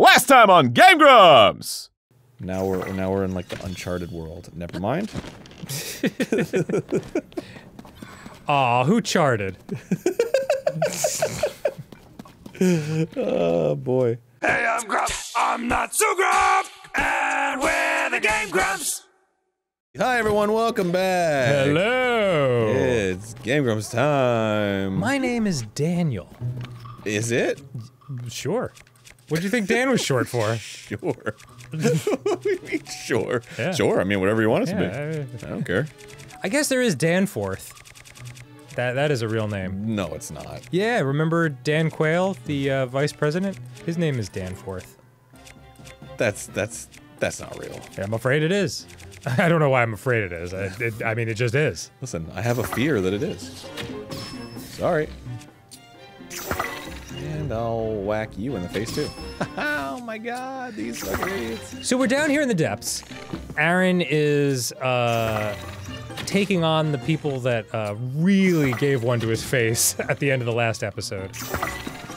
Last time on Game Grumps! Now we're now we're in like the uncharted world. Never mind. Aw, who charted? Oh boy. Hey, I'm Grump. I'm not so Grump. And we're the Game Grumps. Hi everyone, welcome back. Hello. It's Game Grumps time. My name is Daniel. Is it? Sure. What do you think Dan was short for? Sure. Sure. Yeah. Sure. I mean, whatever you want it to Yeah, be. I don't care. I guess there is Danforth. That that is a real name. No, it's not. Yeah, remember Dan Quayle, the uh, vice president? His name is Danforth. That's that's that's not real. Yeah, I'm afraid it is. I don't know why I'm afraid it is. I, it, I mean, it just is. Listen, I have a fear that it is. Sorry. And I'll whack you in the face too. oh my god, these idiots. So we're down here in the depths. Arin is uh, taking on the people that uh, really gave one to his face at the end of the last episode.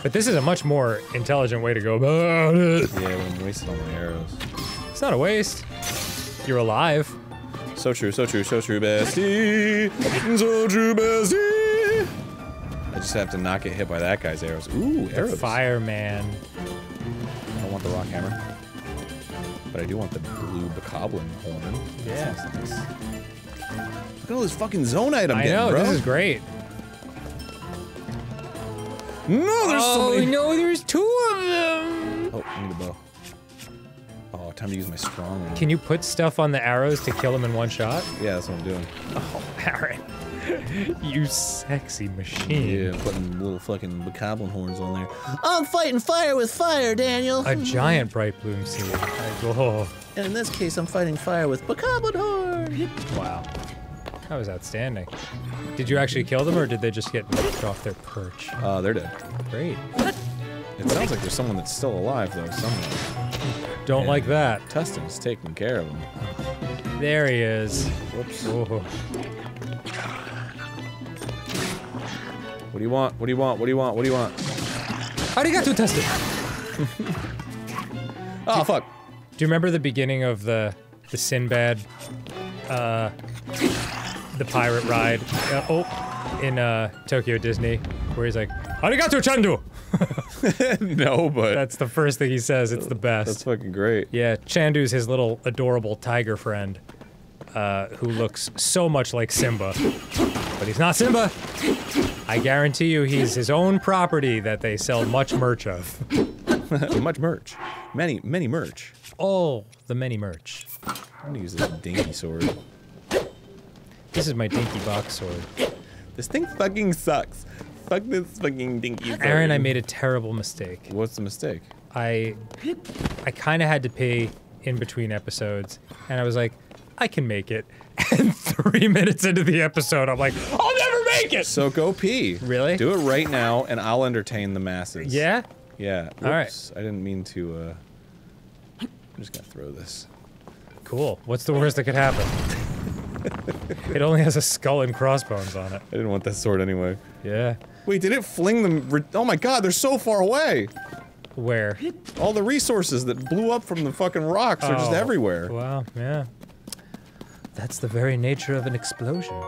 But this is a much more intelligent way to go about it. Yeah, I'm wasting all my arrows. It's not a waste. You're alive. So true, so true, so true, bestie. So true, bestie. I just have to not get hit by that guy's arrows. Ooh, arrows. Fireman. I don't want the rock hammer. But I do want the blue bokoblin horn. Yeah. Nice. Look at all this fucking zonaite I getting, know, bro. this is great. No, there's so Oh, many. no, there's two of them. Oh, I need a bow. Oh, time to use my strong one. Can you put stuff on the arrows to kill them in one shot? Yeah, that's what I'm doing. Oh, Arin. you sexy machine. Yeah, putting little fucking bokoblin horns on there. I'm fighting fire with fire, Daniel. A giant bright bloom seed. Oh, and in this case, I'm fighting fire with bokoblin horn. wow. That was outstanding. Did you actually kill them or did they just get knocked off their perch? Uh, they're dead. Great. It sounds like there's someone that's still alive though somewhere. Don't Yeah. like that. Tustin's taking care of him. There he is. Whoops. Oh, What do you want? What do you want? What do you want? What do you want? arigato tested. Oh fuck. Do you remember the beginning of the the Sinbad, uh, the pirate ride? Uh, oh, in uh, Tokyo Disney, where he's like, "Arigato chandu." no, but That's the first thing he says. It's the best. that's fucking great. Yeah, Chandu's his little adorable tiger friend, uh, who looks so much like Simba. But he's not Simba. I guarantee you he's his own property that they sell much merch of. Much merch. Many, many merch. All the many merch. I'm gonna use this dinky sword. This is my dinky box sword. This thing fucking sucks. Fuck this fucking dinky sword. Arin, I made a terrible mistake. What's the mistake? I I kind of had to pee in between episodes, and I was like, I can make it. And three minutes into the episode, I'm like, I'll never make it. So go pee. Really? Do it right now, and I'll entertain the masses. Yeah. Yeah. All right. I didn't mean to. uh... I'm just gonna throw this. Cool. What's the worst that could happen? it only has a skull and crossbones on it. I didn't want that sword anyway. Yeah. Wait, did it fling them? Re- oh my god, they're so far away. Where? All the resources that blew up from the fucking rocks are just Oh, everywhere. Wow. Yeah. That's the very nature of an explosion.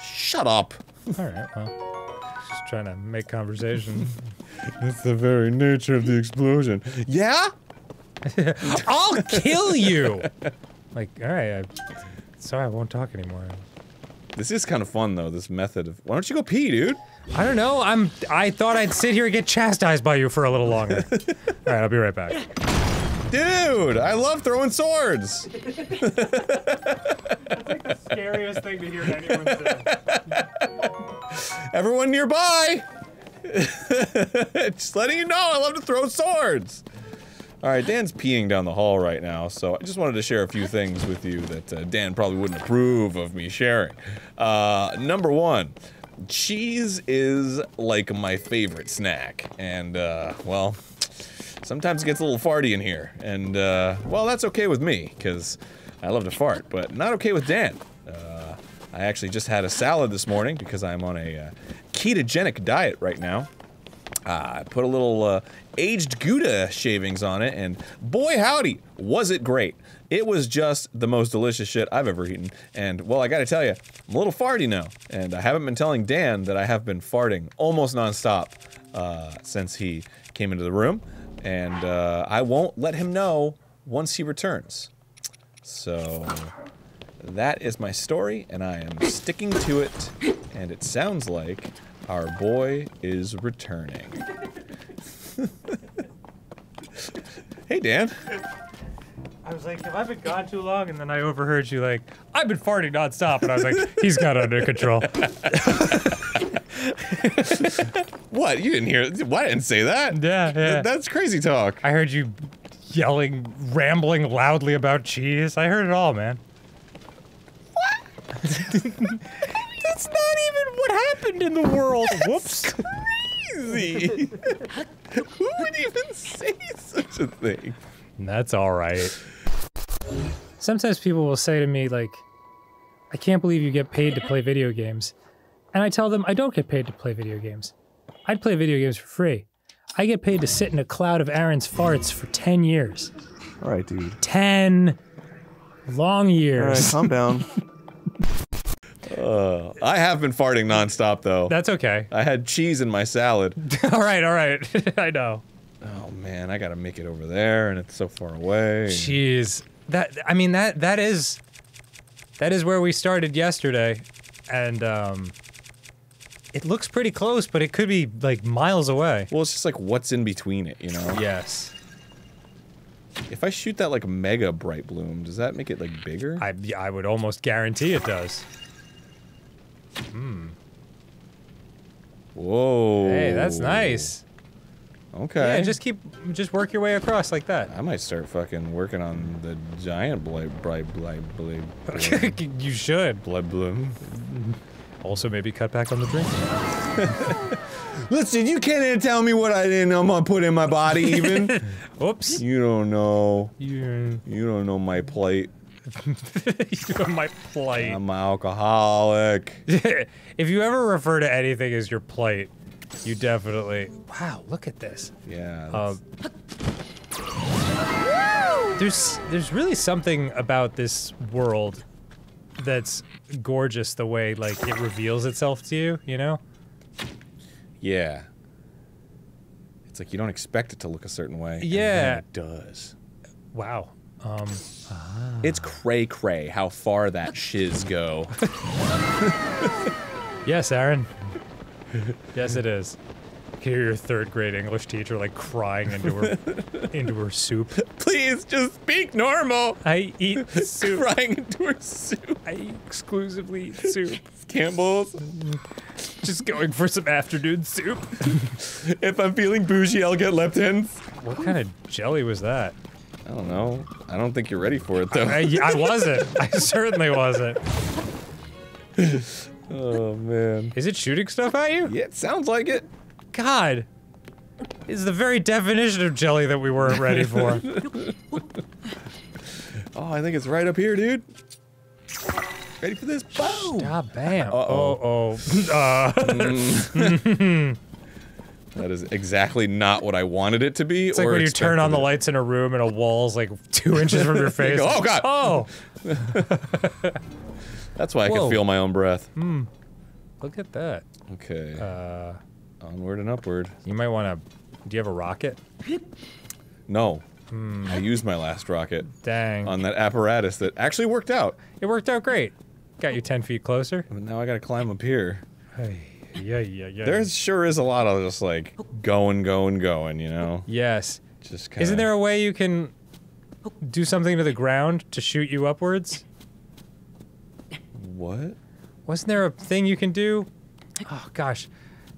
Shut up. All right. Well, just trying to make conversation. That's the very nature of the explosion. Yeah? I'll kill you. Like, all right. I, sorry, I won't talk anymore. This is kind of fun though. This method of. Why don't you go pee, dude? I don't know. I'm. I thought I'd sit here and get chastised by you for a little longer. all right. I'll be right back. Dude, I love throwing swords. That's like the scariest thing to hear anyone say. Everyone nearby. just letting you know, I love to throw swords. All right, Dan's peeing down the hall right now, so I just wanted to share a few things with you that uh, Dan probably wouldn't approve of me sharing. Uh, number one, cheese is like my favorite snack, and uh, well, sometimes it gets a little farty in here, and uh, well, that's okay with me because I love to fart, but not okay with Dan. Uh, I actually just had a salad this morning because I'm on a uh, ketogenic diet right now. Uh, I put a little uh, aged Gouda shavings on it, and boy howdy, was it great. It was just the most delicious shit I've ever eaten. And well, I gotta tell you, I'm a little farty now. And I haven't been telling Dan that I have been farting almost nonstop uh, since he came into the room. And uh, I won't let him know once he returns. So that is my story, and I am sticking to it. And it sounds like our boy is returning. hey, Dan. I was like, have I been gone too long? And then I overheard you like, I've been farting nonstop. And I was like, he's got it under control. What? You didn't hear? Why didn't say that. Yeah, yeah. Th- That's crazy talk. I heard you yelling, rambling loudly about cheese. I heard it all, man. What? That's not even what happened in the world. Whoops. Crazy. Who would even say such a thing? That's all right. Sometimes people will say to me, like, I can't believe you get paid to play video games. And I tell them I don't get paid to play video games. I'd play video games for free. I get paid to sit in a cloud of Arin's farts for 10 years. All right, dude. 10 long years. All right, years. calm down. Uh, I have been farting nonstop though. That's okay. I had cheese in my salad. all right, all right. I know. Oh man, I gotta make it over there, and it's so far away. Jeez. That I mean that that is that is where we started yesterday and um it looks pretty close, but it could be like miles away. Well, it's just like what's in between it, you know? Yes. If I shoot that like mega bright bloom, does that make it like bigger? I I would almost guarantee it does. Hmm. Whoa. Hey, that's nice. Okay. Yeah, just keep just work your way across like that. I might start fucking working on the giant bright, bright, bright, bright, you should. blood bloom. Also maybe cut back on the drink. Listen, you can't even tell me what I didn't. I'm gonna put in my body. Even Oops. you don't know. You You don't know my plate. you might plate. I'm an alcoholic. if you ever refer to anything as your plate, you definitely. Wow, look at this. Yeah. That's- there's there's really something about this world that's gorgeous the way like it reveals itself to you, you know? yeah. It's like you don't expect it to look a certain way. Yeah. it does. Wow. Um It's cray cray how far that shiz go. yes, Arin. yes it is. Hear your third grade English teacher like crying into her into her soup. Please just speak normal. I eat soup. Crying into her soup. I exclusively eat soup. Campbell's. Just going for some afternoon soup. If I'm feeling bougie, I'll get leptins. What kind of jelly was that? I don't know. I don't think you're ready for it though. I, I wasn't. I certainly wasn't. Oh man. Is it shooting stuff at you? Yeah, it sounds like it. God. Is the very definition of jelly that we weren't ready for. Oh, I think it's right up here, dude. Ready for this? Boom! Ah, bam. Uh-oh. Oh, oh. Uh, That is exactly not what I wanted it to be. it's like when you turn on the lights in a room and a wall's like two inches from your face. go, "Oh, God." Oh! That's why I Whoa. can feel my own breath. Hmm. Look at that. Okay. Uh, Onward and upward. you might want to. Do you have a rocket? No. Hmm. I used my last rocket Dang. on that apparatus that actually worked out. it worked out great. Got you 10 feet closer. But now I gotta climb up here. Hey, yeah, yeah, yeah. There sure is a lot of just like going, going, going, you know? Yes. Just kind Isn't there a way you can do something to the ground to shoot you upwards? What? Wasn't there a thing you can do? Oh gosh,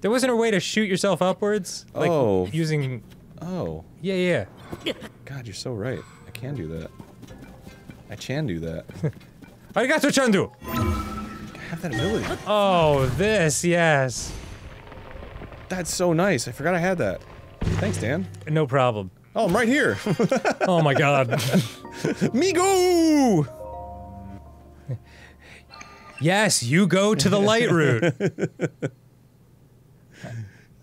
there wasn't a way to shoot yourself upwards, like Oh. using. Oh. Yeah, yeah. God, you're so right. I can do that. I can do that. Arigato chandu. Have that ability. Oh, this, yes. That's so nice. I forgot I had that. Thanks, Dan. No problem. Oh, I'm right here. Oh my god. Migo! yes, you go to the lightroot.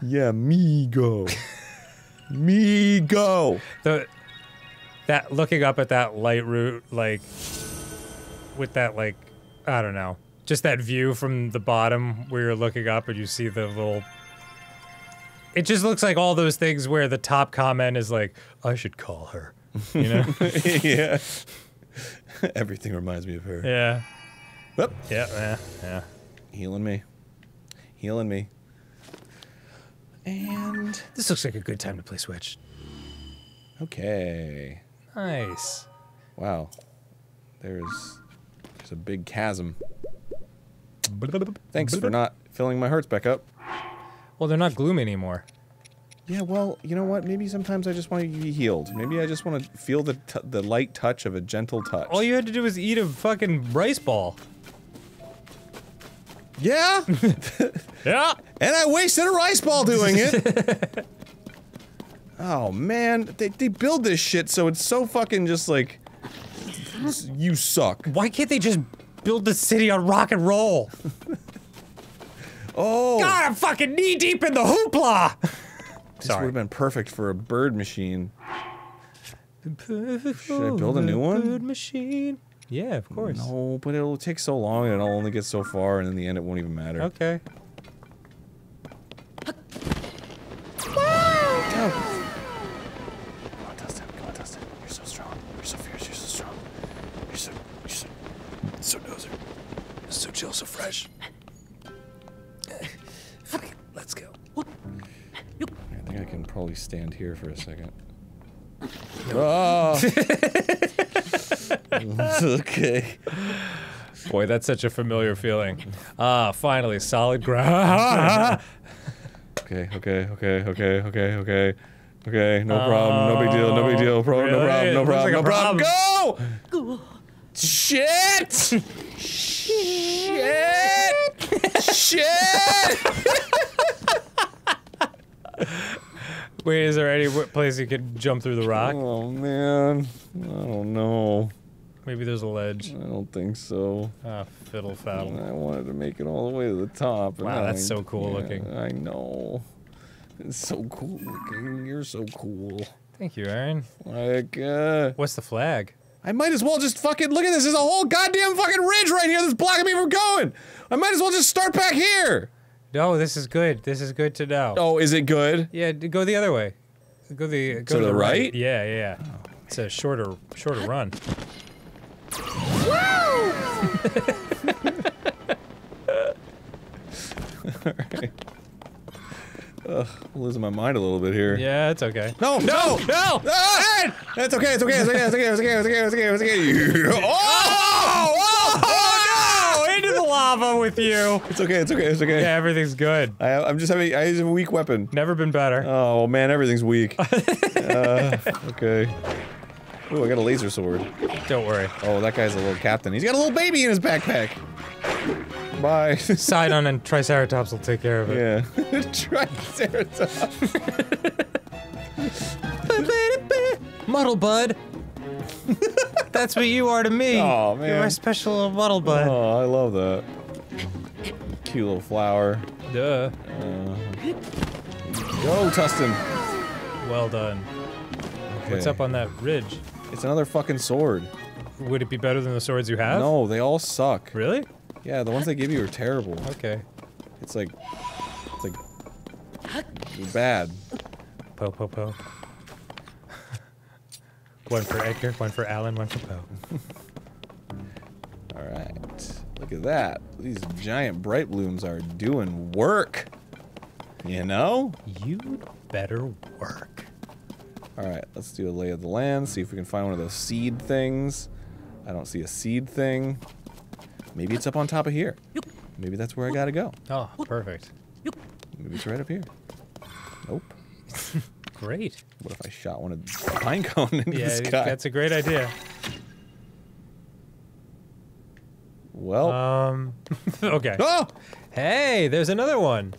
Yeah, Migo. Me go. The that looking up at that lightroot, like with that like I don't know, just that view from the bottom where you're looking up and you see the little. It just looks like all those things where the top comment is like, "I should call her," you know? yeah. Everything reminds me of her. yeah. Whoop. Yeah. Yeah. Yeah. Healing me. Healing me. And This looks like a good time to play Switch. okay. Nice. Wow. There's there's a big chasm. Thanks for not filling my hearts back up. Well, they're not gloom anymore. Yeah, well, you know what? Maybe sometimes I just want to be healed. Maybe I just want to feel the t- the light touch of a gentle touch. All you had to do was eat a fucking rice ball. yeah, Yeah. and I wasted a rice ball doing it. oh man, they they build this shit so it's so fucking just like you suck. Why can't they just build the city on rock and roll? Oh, God, I'm fucking knee deep in the hoopla. this would have been perfect for a bird machine. Should I build a new one? Bird machine. Yeah, of course. No, but it'll take so long and it'll only get so far, and in the end, it won't even matter. Okay. okay. Boy, that's such a familiar feeling. Ah, finally, solid ground. Okay, okay, okay, okay, okay, okay. Okay, no problem, no big deal, no big deal, pro, no problem, no problem, like no a problem. Go! Shit! Shit! Shit! Wait, is there any place you could jump through the rock? Oh man, I don't know. Maybe there's a ledge. I don't think so. Ah, fiddle faddle. I wanted to make it all the way to the top. and Wow, I- that's so cool yeah, looking. I know. It's so cool looking. You're so cool. Thank you, Arin. Like, uh, What's the flag? I might as well just fucking look at this. There's a whole goddamn fucking ridge right here that's blocking me from going. I might as well just start back here. No, this is good. This is good to know. Oh, is it good? Yeah, go the other way. Go the go To the right? Yeah, yeah. yeah. It's a shorter shorter run. I'm losing my mind a little bit here. Yeah, it's okay. No, no, No! Ah! It's okay, it's okay, it's okay, it's okay, it's okay, it's okay, it's okay, it's okay. Oh! Oh! Oh, into the lava with you. It's okay, it's okay, it's okay. Yeah, everything's good. I, I'm just having, I use a weak weapon. Never been better. Oh man, everything's weak. uh, okay. Ooh, I got a laser sword. Don't worry. Oh, that guy's a little captain. He's got a little baby in his backpack. Bye. Sidon and Triceratops will take care of it. yeah. Triceratops. Muddle bud. That's what you are to me. Aw, You're my special little muddle bud. Oh, I love that. Cute little flower. Duh. Uh, go, Tustin. Well done. What's up on that ridge? It's another fucking sword. Would it be better than the swords you have? No, they all suck. Really? Yeah, the ones they give you are terrible. Okay. It's like, it's like, bad. Po po po. one for Edgar, one for Alan, one for Poe. All right, look at that. These giant bright blooms are doing work. You know? You'd better work. All right, let's do a lay of the land. See if we can find one of those seed things. I don't see a seed thing. Maybe it's up on top of here. Maybe that's where I gotta go. Oh, perfect. Maybe it's right up here. Nope. Great. What if I shot one of the pine cone into Yeah, the sky? that's a great idea. Well. Um, okay. oh! Hey, there's another one.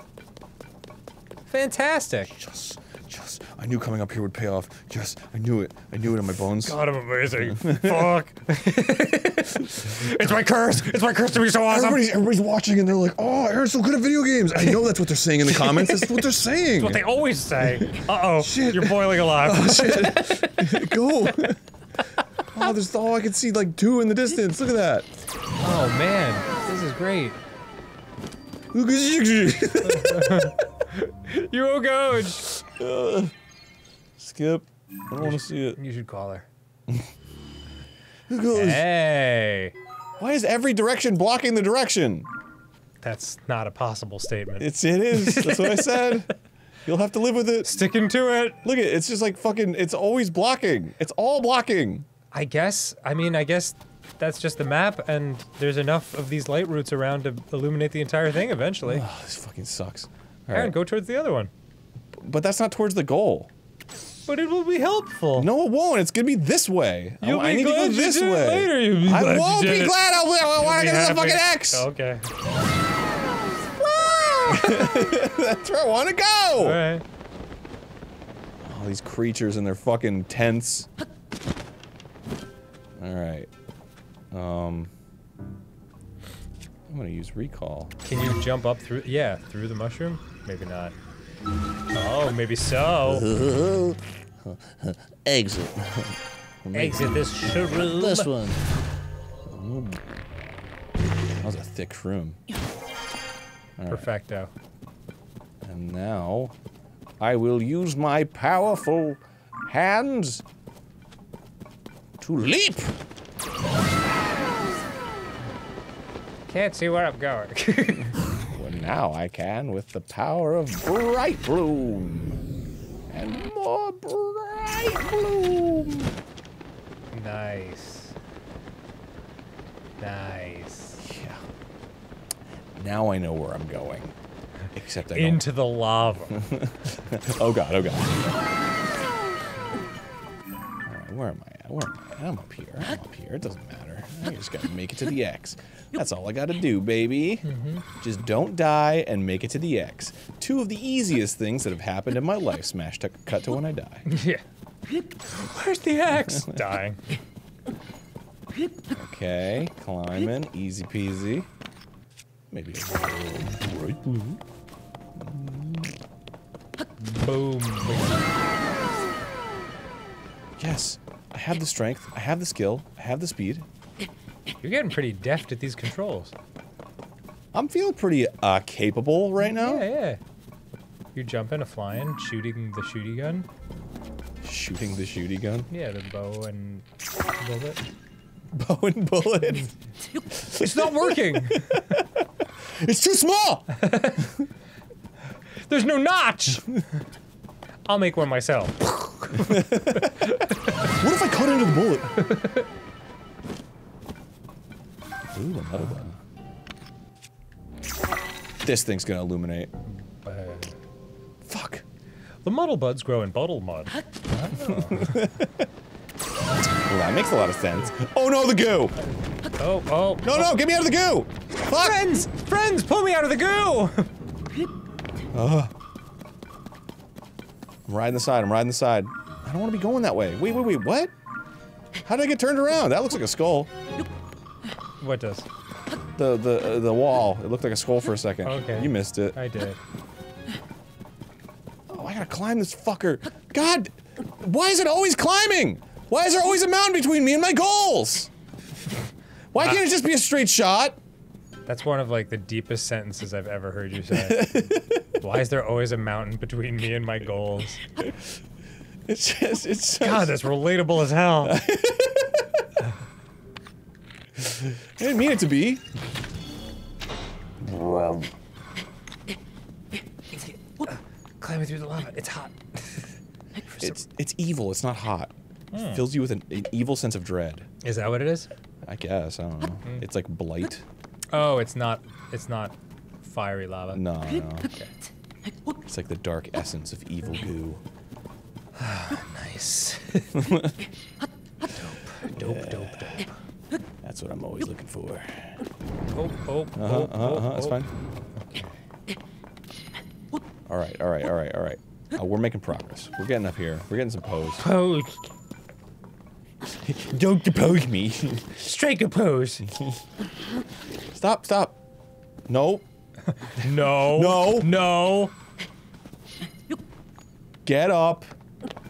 Fantastic. Yes. Yes, I knew coming up here would pay off. Yes, I knew it. I knew it in my bones. God, I'm amazing. Fuck. it's my curse. It's my curse to be so awesome. Everybody's, everybody's watching and they're like, oh, Arin's so good at video games. I know that's what they're saying in the comments. That's what they're saying. what they always say. Uh oh. Shit. You're boiling alive. Shit. Go. oh, there's oh, I can see like two in the distance. Look at that. Oh man, this is great. Look at You will go. Skip. I don't want to see it. You should call her. Who goes? Hey. Why is every direction blocking the direction? That's not a possible statement. It's it is. That's what I said. You'll have to live with it. Sticking to it. Look at it. It's just like fucking. It's always blocking. It's all blocking. I guess. I mean, I guess that's just the map, and there's enough of these lightroots around to illuminate the entire thing eventually. Oh, this fucking sucks. All Arin, right. go towards the other one. But that's not towards the goal. But it will be helpful. No, it won't. It's gonna be this way. You'll I, be need to go this way. later. You'll be I won't be glad. I will. I want to get to the fucking X. Okay. That's where I want to go. right. All these creatures in their fucking tents. All right. Um. I'm gonna use recall. Can you jump up through? Yeah, through the mushroom? Maybe not. Oh, maybe so. Exit. Exit this shroom. This one. That was a thick room. Perfecto. And now, I will use my powerful hands to leap. Can't see where I'm going. Well, now I can with the power of Bright Bloom. And more Bright Bloom. nice. Nice. Yeah. Now I know where I'm going. Except I don't. Into the lava. Oh god, oh god. Alright, where am I at? Where am I? I'm up here. I'm up here. It doesn't matter. I just gotta make it to the X. That's all I gotta do, baby. Just don't die and make it to the X. Two of the easiest things that have happened in my life. Smash to cut to when I die. yeah. Where's the axe? Dying. Okay, climbing, easy peasy. Maybe a little right blue. Boom. Yes, I have the strength, I have the skill, I have the speed. You're getting pretty deft at these controls. I'm feeling pretty uh, capable right now. Yeah, yeah. You're jumping, a flying, shooting the shooty gun. Shooting the shooty gun. Yeah, the bow and bullet. Bow and bullet. It's not working. It's too small! There's no notch. I'll make one myself. What if I cut into the bullet? Ooh, a metal gun. This thing's gonna illuminate. Fuck. The muddle buds grow in bottle mud. Well, oh. that makes a lot of sense. Oh no, the goo! Oh, oh. No, no, get me out of the goo! Fuck! Friends! Friends, pull me out of the goo! I'm riding the side, I'm riding the side. I don't want to be going that way. Wait, wait, wait, what? How did I get turned around? That looks like a skull. What does? The the uh, the wall. It looked like a skull for a second. Okay. You missed it. I did. Oh, I gotta climb this fucker. God, why is it always climbing? Why is there always a mountain between me and my goals? Why can't it just be a straight shot? That's one of like the deepest sentences I've ever heard you say. Why is there always a mountain between me and my goals? It's just, it's so, God, that's relatable as hell. I didn't mean it to be. Well. Climbing through the lava, it's hot. It's it's evil. It's not hot. Hmm. It fills you with an, an evil sense of dread. Is that what it is? I guess. I don't know. Hmm. It's like blight. Oh, it's not. It's not fiery lava. No, no. It's like the dark essence of evil goo. Nice. dope, dope, dope, dope. That's what I'm always looking for. Oh, oh, Uh huh. oh, Uh huh. oh, Uh-huh, that's oh. fine. All right. All right. All right. All right. Oh, we're making progress. We're getting up here. We're getting some pose. Pose. Don't depose me. Strike a pose. stop, stop. No. No. No. No. Get up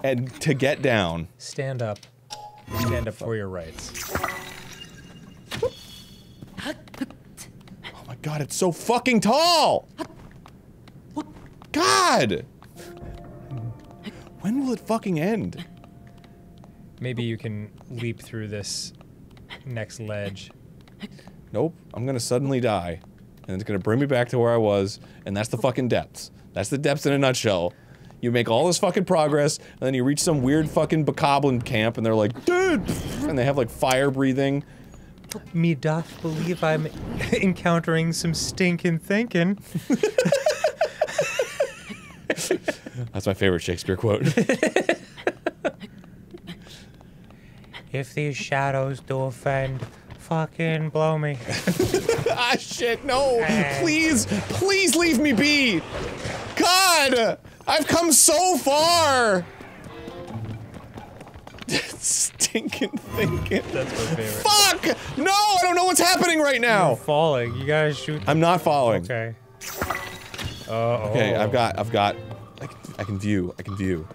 and to get down. Stand up. Stand up for your rights. Oh my god, it's so fucking tall! God! When will it fucking end? Maybe you can leap through this next ledge. Nope, I'm gonna suddenly die. And it's gonna bring me back to where I was, and that's the fucking depths. That's the depths in a nutshell. You make all this fucking progress, and then you reach some weird fucking bokoblin camp, and they're like, dude! And they have like fire breathing. Me doth believe I'm encountering some stinking thinking. That's my favorite Shakespeare quote. If these shadows do offend, fucking blow me. ah, shit, no! Please, please leave me be! God! I've come so far! Stinking thinking. That's my favorite. Fuck! No, I don't know what's happening right now! Falling. You gotta shoot. I'm not falling. Okay. Uh oh. Okay, I've got, I've got, I can, I can view, I can view.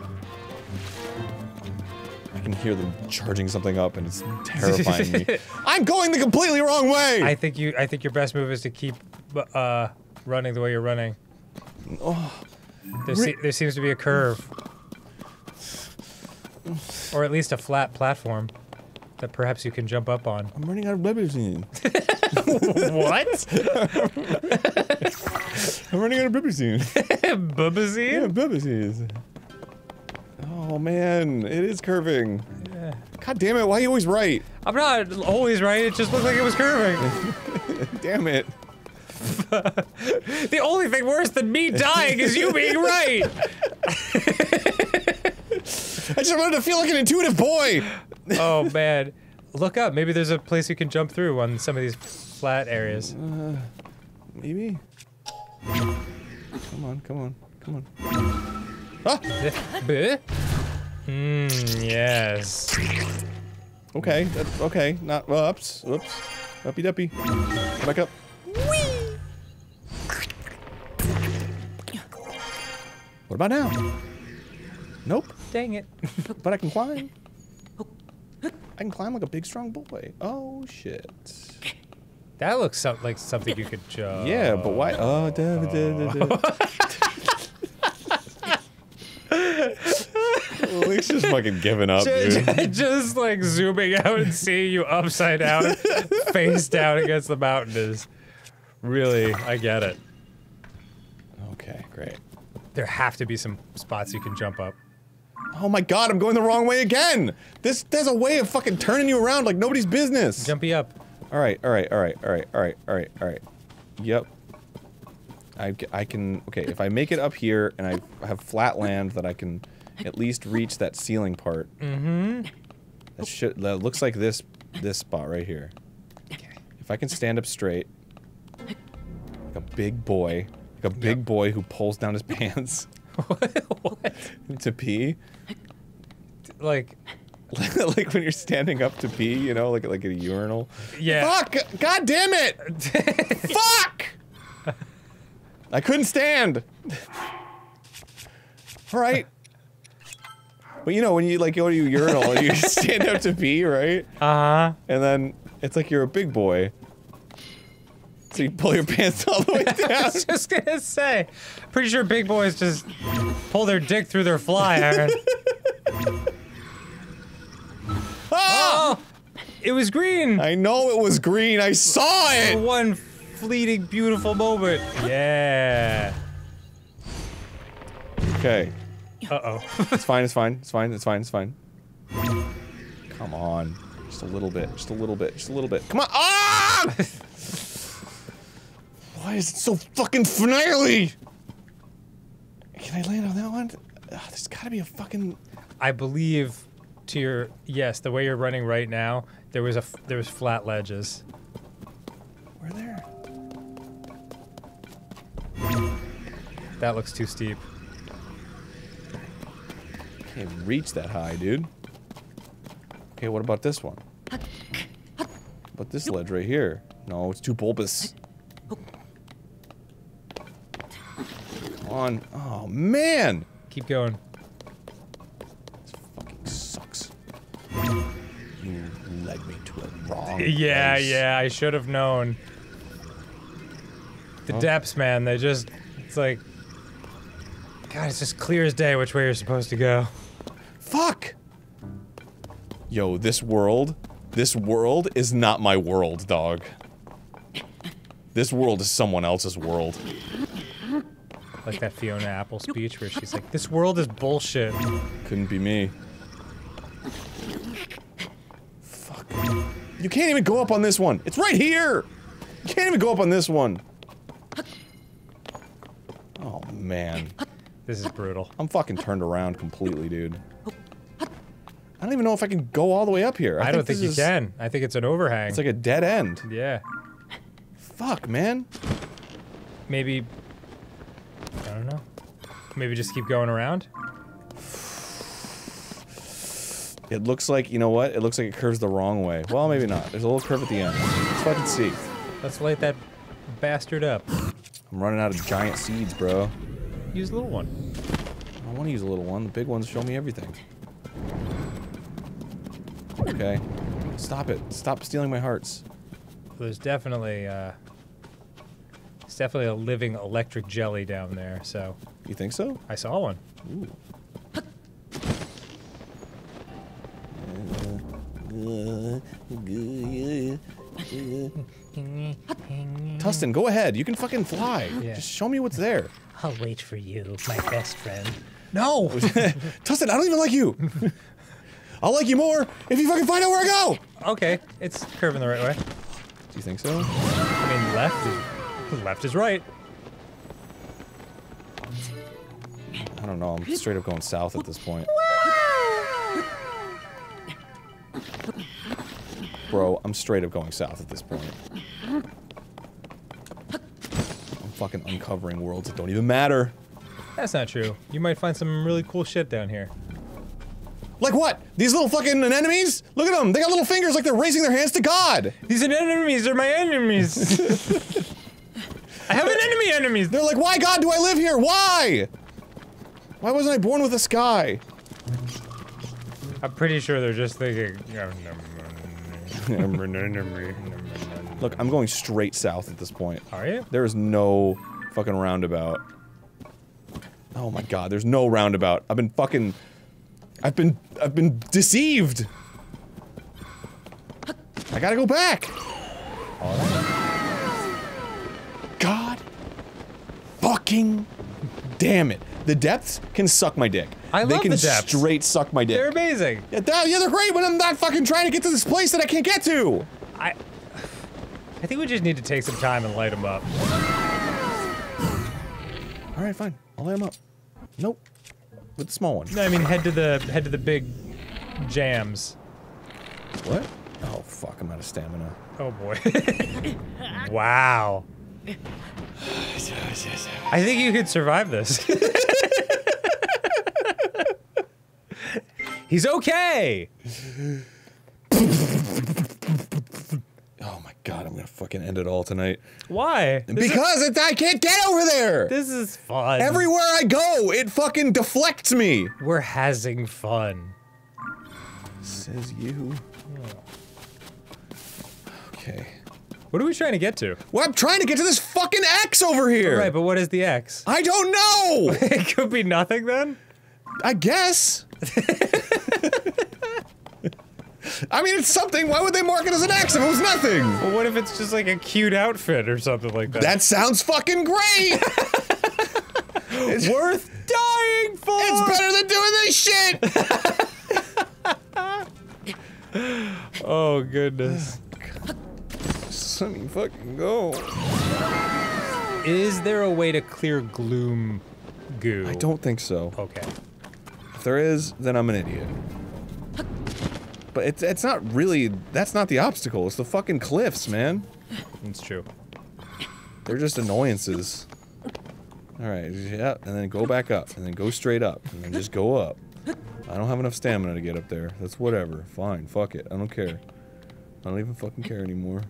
I can hear them charging something up and it's terrifying me. I'm going the completely wrong way! I think you. I think your best move is to keep uh, running the way you're running. There, se there seems to be a curve, or at least a flat platform that perhaps you can jump up on. I'm running out of bibbersine. what? I'm running out of bibbersine. Yeah, Bubazine? Oh man, it is curving. God damn it, why are you always right? I'm not always right. It just looked like it was curving. Damn it. the only thing worse than me dying is you being right. I just wanted to feel like an intuitive boy! Oh man, look up. Maybe there's a place you can jump through on some of these flat areas. Maybe? Come on, come on, come on. Ah! Hmm. Yes. Okay, that's okay. Not well, ups. Whoops. Uppy duppy. Back up. What about now? Nope. Dang it. But I can climb. I can climb like a big strong boy. Oh shit. That looks so like something you could jump. Yeah, but why? Oh, da, da, da, da. Luke's just fucking giving up, dude. just like zooming out and seeing you upside down, face down against the mountain is really, I get it. Okay, great. There have to be some spots you can jump up. Oh my god, I'm going the wrong way again! This there's a way of fucking turning you around like nobody's business. Jumpy up. Alright, alright, alright, alright, alright, alright, alright. Yep. I can, okay, if I make it up here and I have flat land that I can at least reach that ceiling part. Mm-hmm. That should, that looks like this, this spot right here. If I can stand up straight, like a big boy, like a big boy who pulls down his pants what? to pee, Like, like when you're standing up to pee, you know, like like a urinal. yeah. Fuck! God damn it! Fuck! I couldn't stand. All right. But you know when you like go to your urinal and you stand up to pee, right? Uh huh. And then it's like you're a big boy. So you pull your pants all the way down. I was just gonna say, pretty sure big boys just pull their dick through their fly iron. Ah! oh, it was green. I know it was green. I saw For it. one fleeting, beautiful moment. Yeah. Okay. Uh oh. It's fine. It's fine. It's fine. It's fine. It's fine. Come on. Just a little bit. Just a little bit. Just a little bit. Come on. Ah! Why is it so fucking finale? Can I land on that one? Ugh, there's gotta be a fucking. I believe to your yes, the way you're running right now, there was a f- there was flat ledges. Where there? That looks too steep. Can't reach that high, dude. Okay, what about this one? But this ledge right here? No, it's too bulbous. Come on. Oh, man! Keep going. Fucking sucks. You led me to a wrong Yeah, place. yeah, I should have known. The Oh. depths, man, they just. It's like. God, it's just clear as day which way you're supposed to go. Fuck! Yo, this world, this world is not my world, dog. This world is someone else's world. Like that Fiona Apple speech where she's like, this world is bullshit. Couldn't be me. Fuck. You can't even go up on this one. It's right here! You can't even go up on this one. Oh, man. This is brutal. I'm fucking turned around completely, dude. I don't even know if I can go all the way up here. I, don't think you is- can. I think it's an overhang. It's like a dead end. yeah. Fuck, man. Maybe. I don't know. Maybe just keep going around? It looks like, you know what? It looks like it curves the wrong way. Well, maybe not. There's a little curve at the end. Let's fucking see. Let's light that bastard up. I'm running out of giant seeds, bro. Use a little one. I want to use a little one. The big ones show me everything. Okay. Stop it. Stop stealing my hearts. There's definitely, uh. It's definitely a living electric jelly down there, so. You think so? I saw one. Tustin, go ahead. You can fucking fly. Yeah. Just show me what's there. I'll wait for you, my best friend. No! Tustin, I don't even like you. I'll like you more if you fucking find out where I go. okay, it's curving the right way. Do you think so? I mean, left is left is right. I don't know. I'm straight up going south at this point. Bro, I'm straight up going south at this point. I'm fucking uncovering worlds that don't even matter. That's not true. You might find some really cool shit down here. Like what? These little fucking enemies? Look at them. They got little fingers like they're raising their hands to God. These are enemies. They're my enemies. I have an enemy. Enemies. They're like, why God do I live here? Why? Why wasn't I born with a sky? I'm pretty sure they're just thinking. Look, I'm going straight south at this point. Are you? There is no fucking roundabout. Oh my god, there's no roundabout. I've been fucking I've been I've been deceived. I gotta go back. God fucking damn it. The depths can suck my dick. I they love can the depths. straight suck my dick. They're amazing. yeah, that- yeah, they're great when I'm not fucking trying to get to this place that I can't get to. I. I think we just need to take some time and light them up. All right, fine. I'll lay them up. Nope. With the small one. No, I mean head to the head to the big jams. What? Oh fuck! I'm out of stamina. Oh boy. wow. I think you could survive this. He's okay. Oh my god! I'm gonna fucking end it all tonight. Why? Because it, I can't get over there. this is fun. Everywhere I go, it fucking deflects me. We're having fun. Says you. Okay. What are we trying to get to? Well, I'm trying to get to this fucking X over here. Right, but what is the X? I don't know. it could be nothing then. I guess. I mean, it's something. Why would they mark it as an X if it was nothing? Well, what if it's just like a cute outfit or something like that? That sounds fucking great. it's worth dying for. It's better than doing this shit. Oh goodness. Me fucking go. Is there a way to clear gloom goo? I don't think so. Okay. If there is, then I'm an idiot. But it's it's not really. That's not the obstacle. It's the fucking cliffs, man. It's true. They're just annoyances. All right, yeah, and then go back up, and then go straight up, and then just go up. I don't have enough stamina to get up there. That's whatever. Fine. Fuck it. I don't care. I don't even fucking care anymore.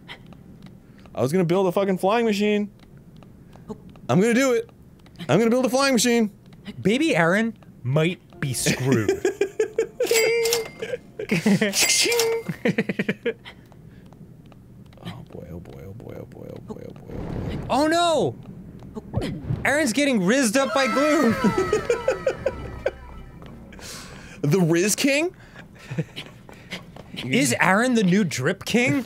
I was gonna build a fucking flying machine. I'm gonna do it. I'm gonna build a flying machine. Baby Arin might be screwed. Oh boy, oh boy, oh boy, oh boy, oh boy, oh boy, oh boy. oh no! Arin's getting rizzed up by glue. The Riz King? Is Arin the new drip king?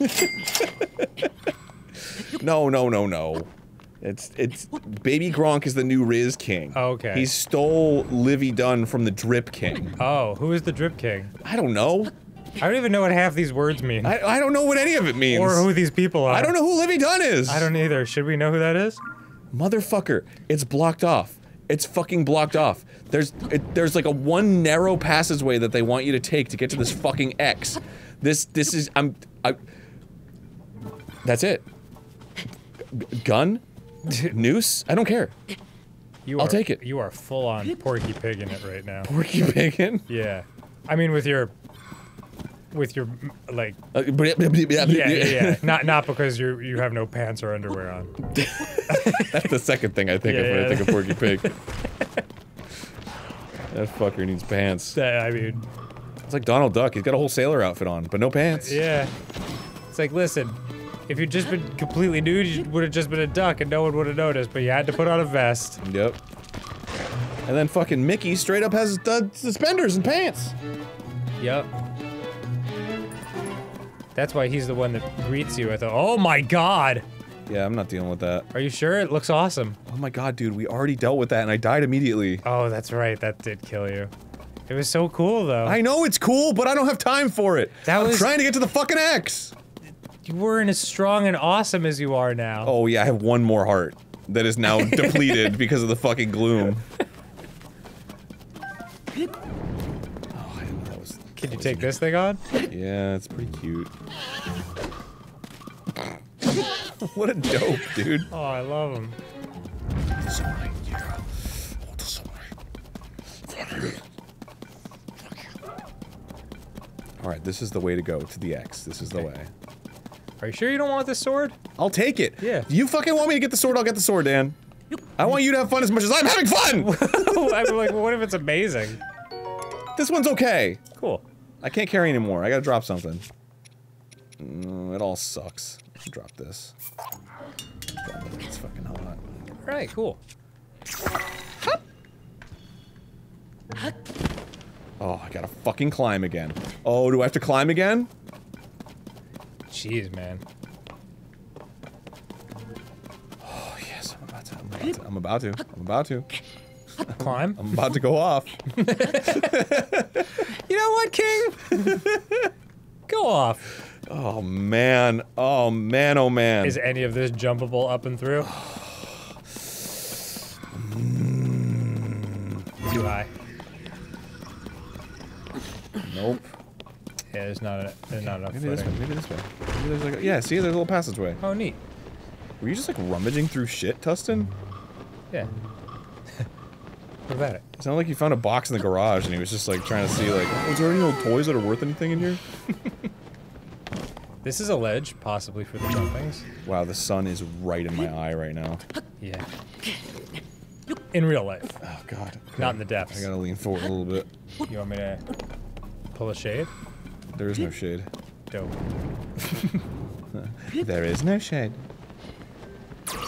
No, no, no, no. It's it's Baby Gronk is the new Riz King. Okay. He stole Livvy Dunne from the Drip King. Oh, who is the drip king? I don't know. I don't even know what half these words mean. I, I don't know what any of it means. or who these people are. I don't know who Livvy Dunne is. I don't either. Should we know who that is? Motherfucker, it's blocked off. It's fucking blocked off. There's it, there's like a one narrow passageway that they want you to take to get to this fucking X. This this is I'm I. That's it. G- gun, noose. I don't care. You I'll are, take it. You are full on Porky Pig in it right now. Porky Bacon. Yeah. I mean, with your, with your like, Uh, yeah, yeah, yeah. Not not because you you have no pants or underwear on. That's the second thing I think of Yeah, when I think of Porky Pig. that fucker needs pants. That- I mean, It's like Donald Duck. He's got a whole sailor outfit on, but no pants. yeah. It's like, listen, if you'd just been completely nude, you would have just been a duck and no one would have noticed. But you had to put on a vest. Yep. And then fucking Mickey straight up has uh, suspenders and pants. Yep. That's why he's the one that greets you with a, "Oh my God!" Yeah, I'm not dealing with that. Are you sure? It looks awesome. Oh my god, dude, we already dealt with that and I died immediately. Oh, that's right. That did kill you. It was so cool though. I know it's cool, but I don't have time for it. That I'm was- trying to get to the fucking X. you weren't as strong and awesome as you are now. Oh yeah, I have one more heart that is now depleted because of the fucking gloom. Oh, I know that was. Can you take this thing on? Yeah, it's pretty cute. what a dope, dude. Oh, I love him. All right, this is the way to go to the X. This is the way. Are you sure you don't want this sword? I'll take it. Yeah. You fucking want me to get the sword? I'll get the sword, Dan. I want you to have fun as much as I'm having fun. I'm like, what if it's amazing? this one's okay. Cool. I can't carry anymore. I gotta drop something. Mm, it all sucks. Drop this. It's fucking hot. All right, cool. Oh, I gotta fucking climb again. Oh, do I have to climb again? Jeez, man. Oh yes, I'm about to. I'm about to. I'm about to. I'm about to. Climb. I'm about to go off. You know what, King? Go off. Oh man. Oh man. Oh man. Is any of this jumpable up and through? Mm. Too high. Nope. Yeah, there's not a, there's not enough Maybe this way. Maybe this way. Maybe there's like a, yeah. See, there's a little passageway. Oh, neat. Were you just like rummaging through shit, Tustin? Yeah. what about it? It sounded like you found a box in the garage and he was just like trying to see like, oh, is there any old toys that are worth anything in here? This is a ledge, possibly for the jumpings. Wow, the sun is right in my eye right now. Yeah. In real life, Oh god. not in the depths. I gotta lean forward a little bit. You want me to pull a shade? There is no shade. Dope. There is no shade.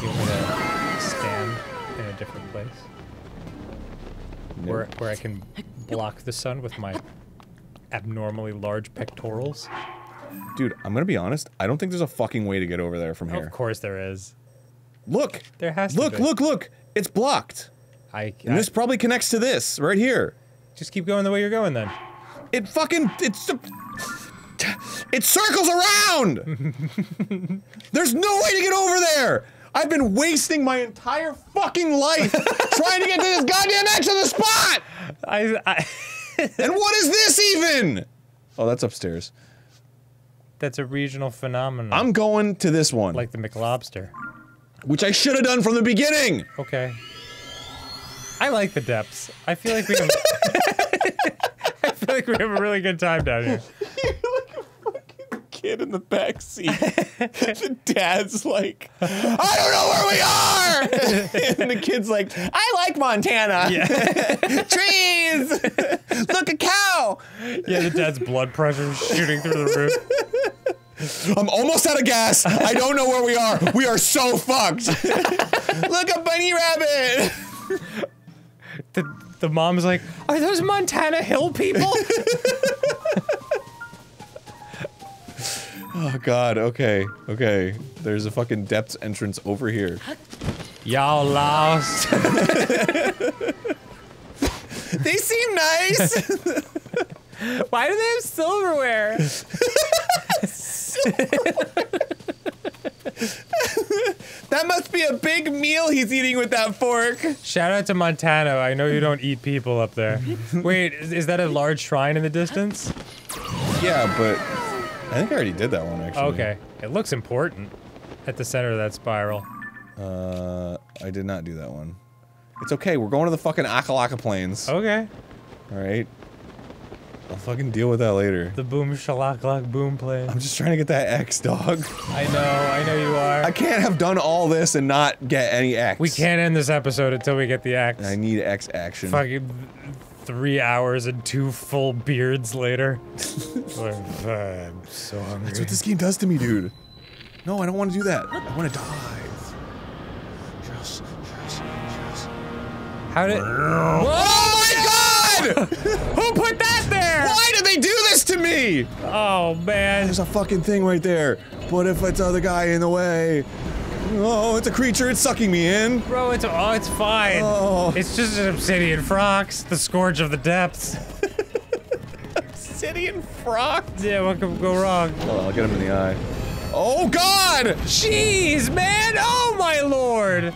You want me to stand in a different place? Where, where I can block the sun with my abnormally large pectorals? Dude, I'm gonna be honest. I don't think there's a fucking way to get over there from here. Of course there is. Look. There has to Look, be. look, look. It's blocked. I, And this probably connects to this right here. just keep going the way you're going then. It fucking it's it circles around. There's no way to get over there. I've been wasting my entire fucking life trying to get to this goddamn X on the spot. I, I And what is this even? Oh, that's upstairs. that's a regional phenomenon. I'm going to this one, like the McLobster. which I should have done from the beginning. Okay. I like the depths. I feel like we have like we have a really good time down here. Kid in the back seat. the dad's like, I don't know where we are. and the kid's like, I like Montana. Trees. Look, a cow. Yeah, the dad's blood pressure is shooting through the roof. I'm almost out of gas. I don't know where we are. We are so fucked. Look, a bunny rabbit. The, the mom's like, Are those Montana Hill people? Oh God. Okay. Okay. There's a fucking depths entrance over here. Y'all lost. They seem nice. Why do they have silverware? that must be a big meal he's eating with that fork. Shout out to Montana. I know you don't eat people up there. Wait, is, is that a large shrine in the distance? Yeah, but I think I already did that one actually. Okay. It looks important at the center of that spiral. Uh, I did not do that one. It's okay. We're going to the fucking Akalaka Plains. Okay. All right. I'll fucking deal with that later. The boom shalaklak boom plane. I'm just trying to get that X, dog. I know, I know you are. I can't have done all this and not get any X. we can't end this episode until we get the X. I need X action. Fucking three hours and two full beards later. Like, I'm so hungry. That's what this game does to me, dude. No, I don't want to do that. I want to die. Just. How did? Oh my god! Who put that there? Why did they do this to me? Oh man. There's a fucking thing right there. What if it's other guy in the way? Oh, it's a creature. It's sucking me in. Bro, it's oh, it's fine. Oh. It's just an obsidian frox, the scourge of the depths. Obsidian frog. Yeah, what could go wrong? Oh, I'll get him in the eye. Oh God! Jeez, man! Oh my lord!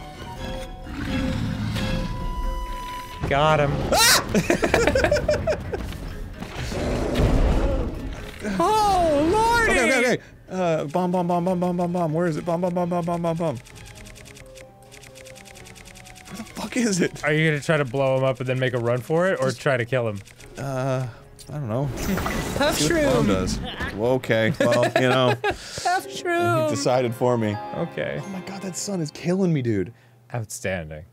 Got him. Ah! oh lordy! Okay, okay, okay. Uh, bomb, bomb, bomb, bomb, bomb, bomb, bomb. Where is it? Bomb, bomb, bomb, bomb, bomb, bomb, bomb. Where the fuck is it? Are you gonna try to blow him up and then make a run for it, or try to kill him? Uh, I don't know. Tough See what the bomb does. Well, okay. Well, you know, Tough he shroom. decided for me. Okay. Oh my God, that sun is killing me, dude. Outstanding.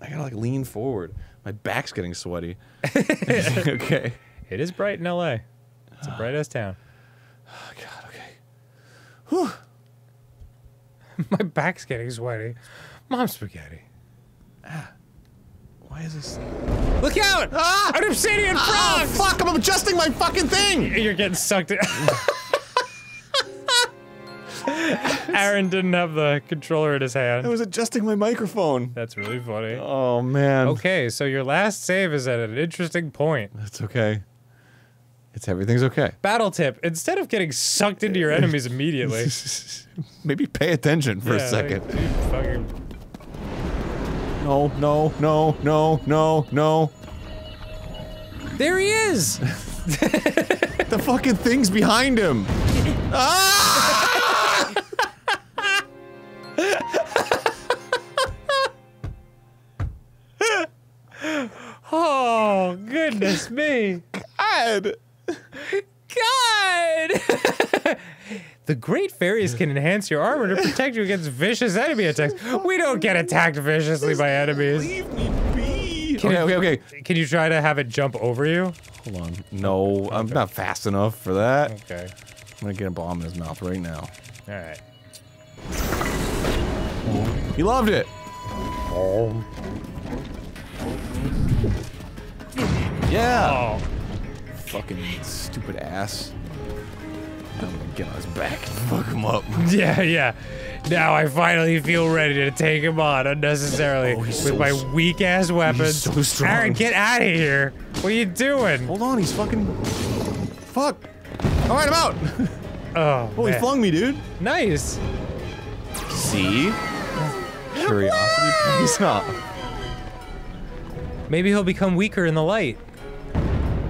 I gotta like lean forward. My back's getting sweaty. okay. It is bright in LA. It's a bright ass town. Okay. My back's getting sweaty. Mom spaghetti. Ah. Why is this? Look out! Ah! An obsidian Ah, frog! fuck! I'm adjusting my fucking thing. You're getting sucked in. Arin didn't have the controller in his hand. I was adjusting my microphone. That's really funny. Oh man. Okay, so your last save is at an interesting point. That's okay. It's everything's okay. Battle tip: instead of getting sucked into your enemies immediately, Maybe pay attention for Yeah, a second. like, dude, fucking- No, no, no, no, no, no. there he is. The fucking thing's behind him. ah! Oh goodness me! God. God! the great fairies can enhance your armor to protect you against vicious enemy attacks. We don't get attacked viciously by enemies. Leave me be. Can okay, it- okay, okay. Can you try to have it jump over you? Hold on. No, I'm not fast enough for that. Okay. I'm gonna get a bomb in his mouth right now. All right. He loved it. Oh. Yeah. Oh. Fucking stupid ass. I'm gonna get on his back and fuck him up. Yeah, yeah. Now I finally feel ready to take him on unnecessarily Oh, he's with so my weak ass weapons. so strong. Arin, get out of here. What are you doing? Hold on, he's fucking. Fuck. All right, I'm out. Oh, Oh, he flung me, dude. nice. See? Curiosity pays off. Maybe he'll become weaker in the light.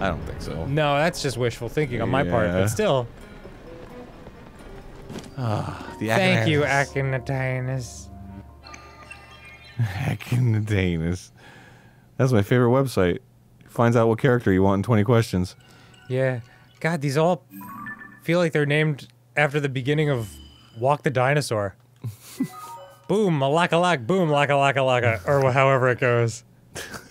I don't think so. No, that's just wishful thinking on my part, but still. Ah, the Thank you, Akhenatinus. Akhenatenus. That's my favorite website. finds out what character you want in 20 questions. Yeah. God, these all feel like they're named after the beginning of Walk the Dinosaur. boom, malaka lak, boom, laka laka laka, or however it goes.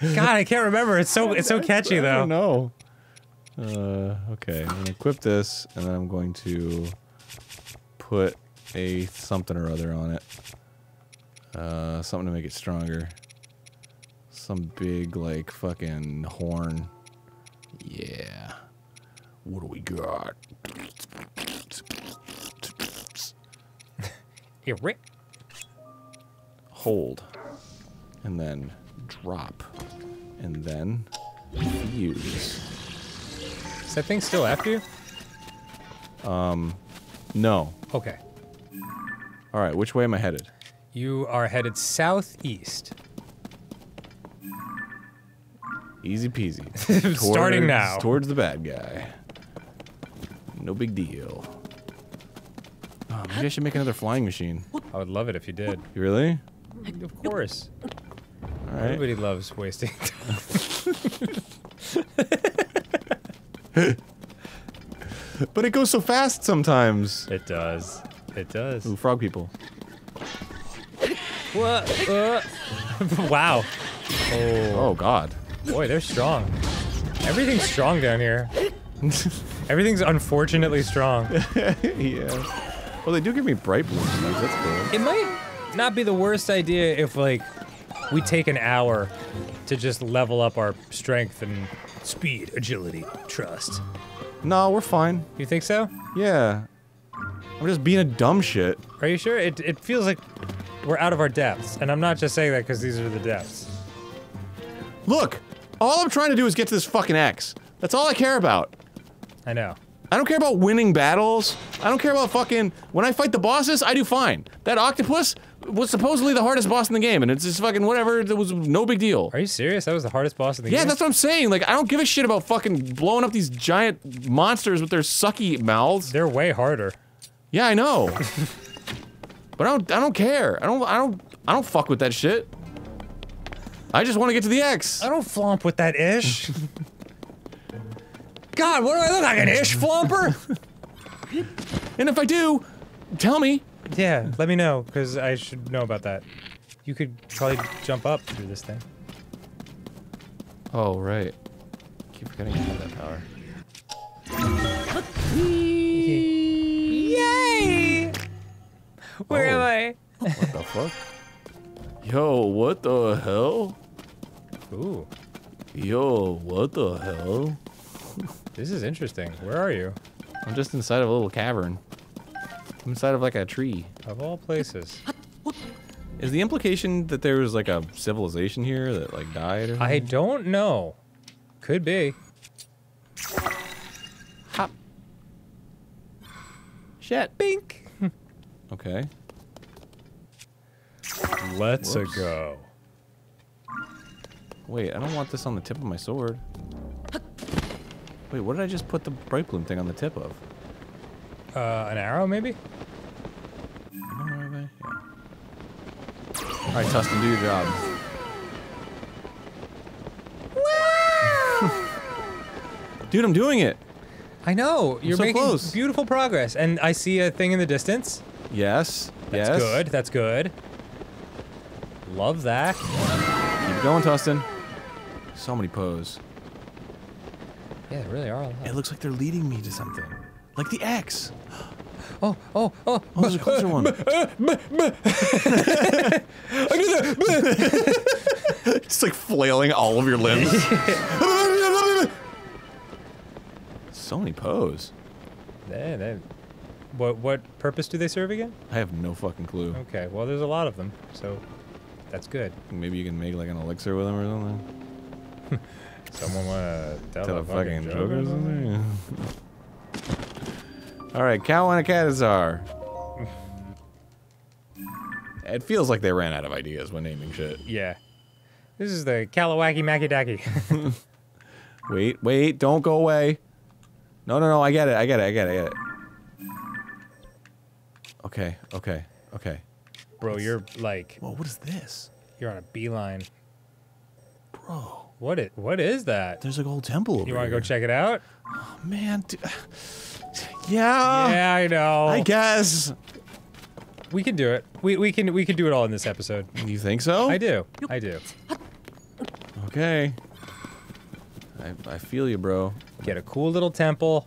God, I can't remember. It's so it's so catchy though. I don't know. Uh, okay, I'm gonna equip this, and then I'm going to put a something or other on it. Uh, something to make it stronger. Some big, like, fucking horn. Yeah. What do we got? Here, Rick. Hold. And then drop. And then fuse. Is that thing still after you? Um, no. Okay. All right, which way am I headed? You are headed southeast. Easy peasy. Starting now. Towards the bad guy. No big deal. Oh, maybe I should make another flying machine. I would love it if you did. Really? Of course. Right. Everybody loves wasting time. But it goes so fast sometimes. It does. It does. Ooh, frog people. What? Uh, wow. Oh God. Boy, they're strong. Everything's strong down here. Everything's unfortunately strong. yeah. Well, they do give me bright blue. That's cool. It might not be the worst idea if, like, we take an hour to just level up our strength and speed, agility, trust. No, we're fine. You think so? Yeah. I'm just being a dumb shit. Are you sure? It, it feels like we're out of our depths. And I'm not just saying that because these are the depths. Look, all I'm trying to do is get to this fucking X. That's all I care about. I know. I don't care about winning battles. I don't care about fucking. When I fight the bosses, I do fine. That octopus was supposedly the hardest boss in the game, and it's just fucking whatever. It was no big deal. Are you serious? That was the hardest boss in the Yeah, game? Yeah, that's what I'm saying. Like, I don't give a shit about fucking blowing up these giant monsters with their sucky mouths. They're way harder. Yeah, I know. but I don't. I don't care. I don't. I don't. I don't fuck with that shit. I just want to get to the X. I don't flomp with that ish. God, what do I look like, an ish flomper? And if I do, tell me. Yeah, hmm. let me know, because I should know about that. You could probably jump up through this thing. Oh right. Keep forgetting I have that power. Yay! Where am Oh. I? What the fuck? Yo, what the hell? Ooh, Yo, what the hell? this is interesting. Where are you? I'm just inside of a little cavern. I'm inside of like a tree. Of all places. Is the implication that there was like a civilization here that like died or something? I don't know. Could be. Hop. Shit. Bink. Okay. Let's Whoops. go. Wait, I don't want this on the tip of my sword. Wait, what did I just put the bright bloom thing on the tip of? Uh, an arrow, maybe? Am I the right way? Yeah. Alright, Tustin, do your job. Dude, I'm doing it. I know. You're so making close. beautiful progress. And I see a thing in the distance. Yes. That's yes. good. That's good. Love that. Keep it going, Tustin. So many poes. Yeah, there really are a lot. It looks like they're leading me to something. Like the X. Oh, oh, oh. Oh, there's a closer one. It's like flailing all of your limbs. so many poes. Yeah, that- What what purpose do they serve again? I have no fucking clue. Okay, well there's a lot of them, so that's good. Maybe you can make like an elixir with them or something. Someone wanna tell, Tell a a fucking joke joke or or something? Something. All right, cow and a catazar. It feels like they ran out of ideas when naming shit. Yeah. This is the Kalawaki Makidaki. Wait, wait, don't go away. No, no, no, I get it, I get it, I get it, I get it. Okay, okay, okay. Bro, you're like Whoa, what is this? you're on a beeline. What it? What is that? There's a gold temple over You want to go check it out? Oh, man, d- yeah. yeah, I know. I guess. we can do it. We we can we can do it all in this episode. You think so? I do. I do. Okay. I, I feel you, bro. Get a cool little temple.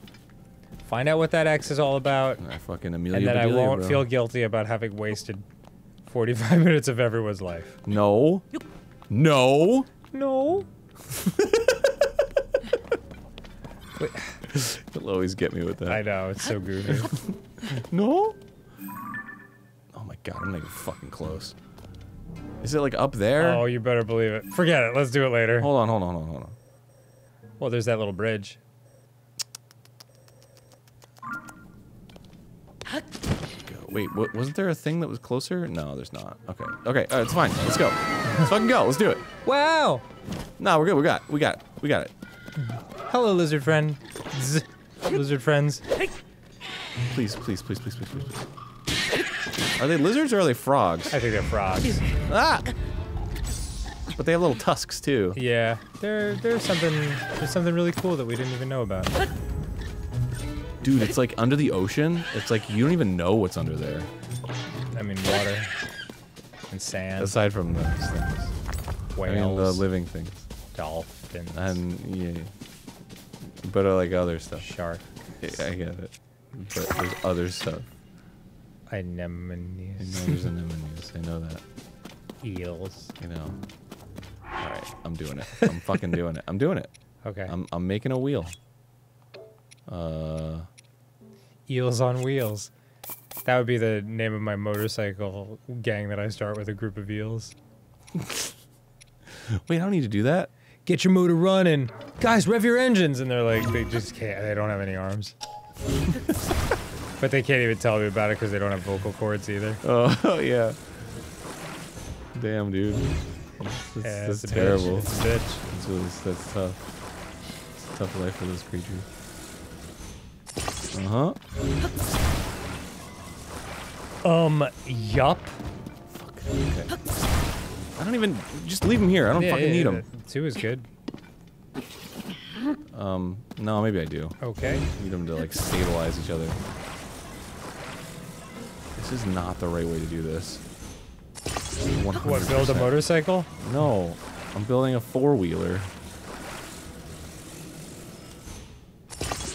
Find out what that X is all about, I fucking Amelia and then I won't bro. feel guilty about having wasted 45 minutes of everyone's life. No. No. No. You'll always get me with that. I know it's so goofy. No? Oh my god, I'm not even fucking close. Is it like up there? oh, you better believe it. Forget it. Let's do it later. Hold on, hold on, hold on, hold on. Well, there's that little bridge. Wait, wa- wasn't there a thing that was closer? No, there's not. Okay. Okay, alright, it's fine. Let's go. Let's fucking go. Let's do it. Wow. No, we're good. We got we got it. We got it. Hello, lizard friend. Zzz. Lizard friends. Please, please, please, please, please, please, please. Are they lizards or are they frogs? I think they're frogs. Ah! But they have little tusks too. Yeah, there, there's something, there's something really cool that we didn't even know about. Dude, it's like under the ocean. It's like you don't even know what's under there. I mean, water and sand, Aside from those things. I mean, the living things. Dolphins, And yeah. But uh, like other stuff. shark, I I get it. But there's other stuff. Anemones. I know there's anemones. I know that. eels. You know. Alright, I'm doing it. I'm fucking doing it. I'm doing it. Okay, I'm, I'm making a wheel. Uh. eels on wheels. That would be the name of my motorcycle gang that I start with a group of eels. Wait, I don't need to do that. Get your motor running, guys! Rev your engines, and they're like, they just can't. They don't have any arms. but they can't even tell me about it because they don't have vocal cords either. Oh, yeah. Damn, dude. That's, Yeah, that's a terrible. Bitch. It's a bitch. That's, really, that's tough. It's a tough life for those creatures. Uh huh. Um, yup. Okay. I don't even. Just leave them here. I don't Yeah, fucking yeah, need them. Two is good. Um, no, maybe I do. Okay. Need them to like stabilize each other. This is not the right way to do this. What, build a motorcycle? No, I'm building a four wheeler.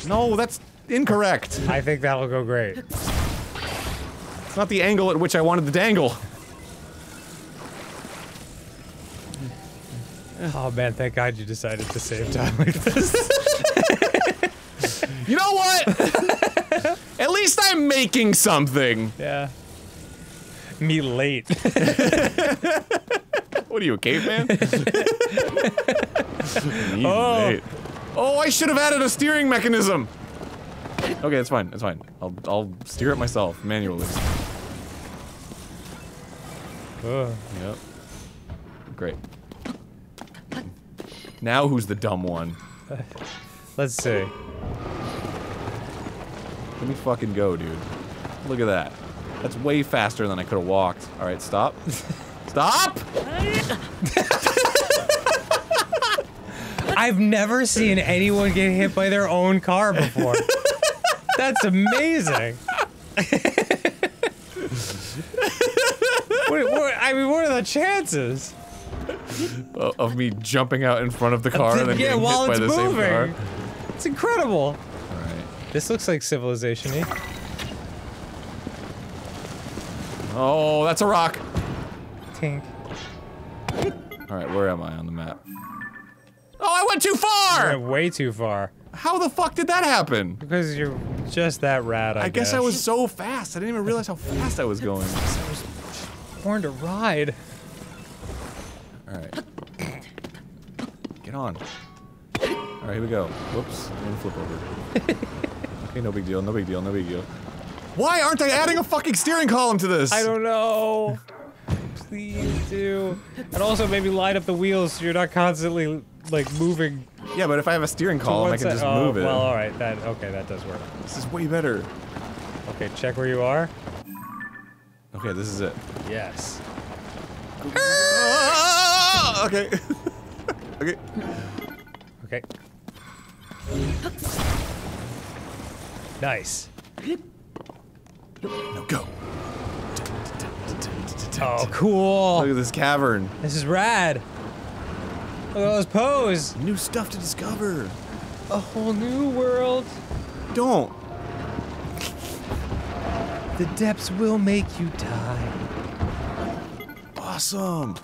No, that's incorrect. I think that'll go great. It's not the angle at which I wanted the dangle. Oh man, thank God you decided to save time like this. You know what? At least I'm making something. yeah. Me late. What are you, a caveman? Oh. mate. oh, I should have added a steering mechanism. Okay, it's fine. It's fine. I'll I'll steer it myself manually. Yep. Great. Now who's the dumb one? Let's see. Let me fucking go, dude. Look at that. That's way faster than I could have walked. All right, stop. stop! I've never seen anyone get hit by their own car before. That's amazing. what, what, I mean, what are the chances? O- Of me jumping out in front of the car and then yeah, getting while hit by it's the moving. same car. It's incredible. All right. This looks like civilization-y. Oh, that's a rock. Tink. All right, where am I on the map? Oh, I went too far! Went way too far. How the fuck did that happen? Because you're just that rad, I, I guess I was so fast. I didn't even realize how fast I was going. I was born to ride. All right. Get on. All right, here we go. Whoops, gonna flip over. okay, no big deal, no big deal, no big deal. Why aren't they adding a fucking steering column to this? I don't know. Please do. And also maybe line up the wheels so you're not constantly like moving. Yeah, but if I have a steering column, I can just oh, move it. Well, all right. That okay. That does work. This is way better. Okay, check where you are. Okay, this is it. Yes. Ah! Okay. Okay. Okay. Nice. No, go. Oh, cool. Look at this cavern. This is rad. Look at all those poes. New stuff to discover. A whole new world. Don't. The depths will make you die. Awesome.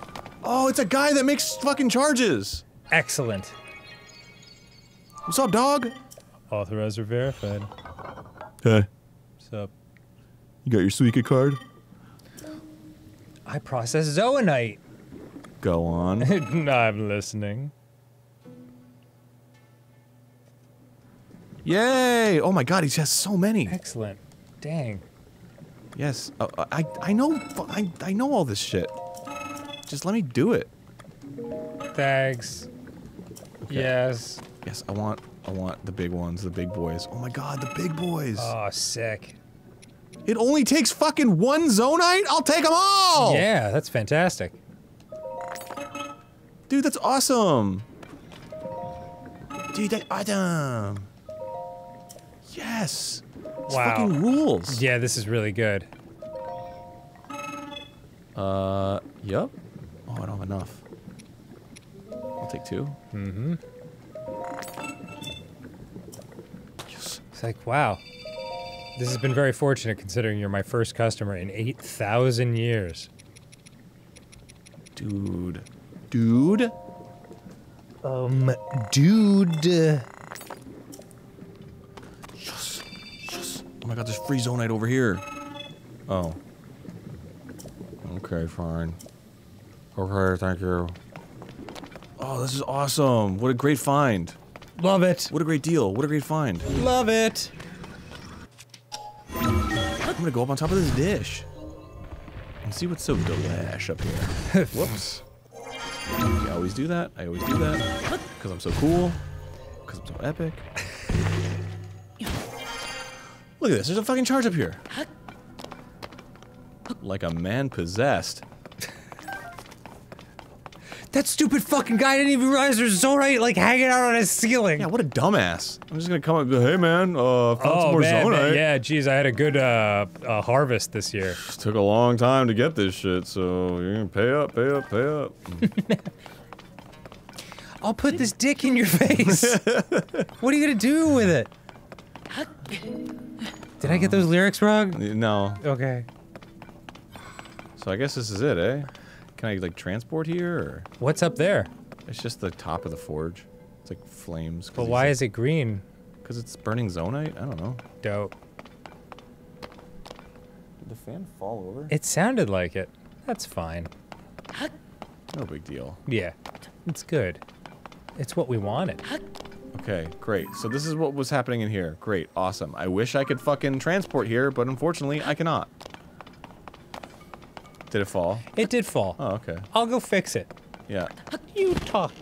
Oh, it's a guy that makes fucking charges. Excellent. What's up, dog? Authorized or verified. Hey, What's up? you got your Suica card? I process zonaite. Go on. I'm listening. Yay! Oh my god, he has so many. Excellent. Dang. Yes, uh, I I know I I know all this shit. Just let me do it. Thanks. Yes. Yes, I want I want the big ones, the big boys. Oh my god, the big boys. Oh, sick. it only takes fucking one zonaite? I'll take them all. Yeah, that's fantastic. Dude, that's awesome. Dude, that item. Yes. This Wow. fucking rules. Yeah, this is really good. Uh, yep. Oh, I don't have enough. I'll take two. Mm-hmm. Yes. It's like, wow. This has been very fortunate considering you're my first customer in 8,000 years. Dude. Dude. Um, dude. Yes. Yes. Oh my god, there's free zonaite over here. Oh. Okay, fine. Okay, thank you. Oh, this is awesome. What a great find. Love it. What a great deal. What a great find. Love it. I'm gonna go up on top of this dish. And see what's so delish up here. Whoops. I always do that. I always do that. Because I'm so cool. Because I'm so epic. Look at this. There's a fucking charge up here. Like a man possessed. That stupid fucking guy didn't even realize there's zonaite like hanging out on his ceiling. Yeah, what a dumbass. I'm just gonna come up and be like, hey man, uh, found some Oh more man, man, yeah, geez, I had a good uh, uh, harvest this year. Took a long time to get this shit, so you're gonna pay up, pay up, pay up. I'll put this dick in your face. what are you gonna do with it? Did I get those lyrics wrong? no. Okay. So I guess this is it, eh? Can I like transport here, or What's up there? it's just the top of the forge? It's like flames. But why is it green? Because it's burning zonaite. I don't know. Dope. Did the fan fall over? It sounded like it. That's fine. No big deal. Yeah, it's good. It's what we wanted. Okay, great. So this is what was happening in here. Great, awesome. I wish I could fucking transport here, but unfortunately I cannot. Did it fall? It did fall. Oh, okay. I'll go fix it. Yeah. You talk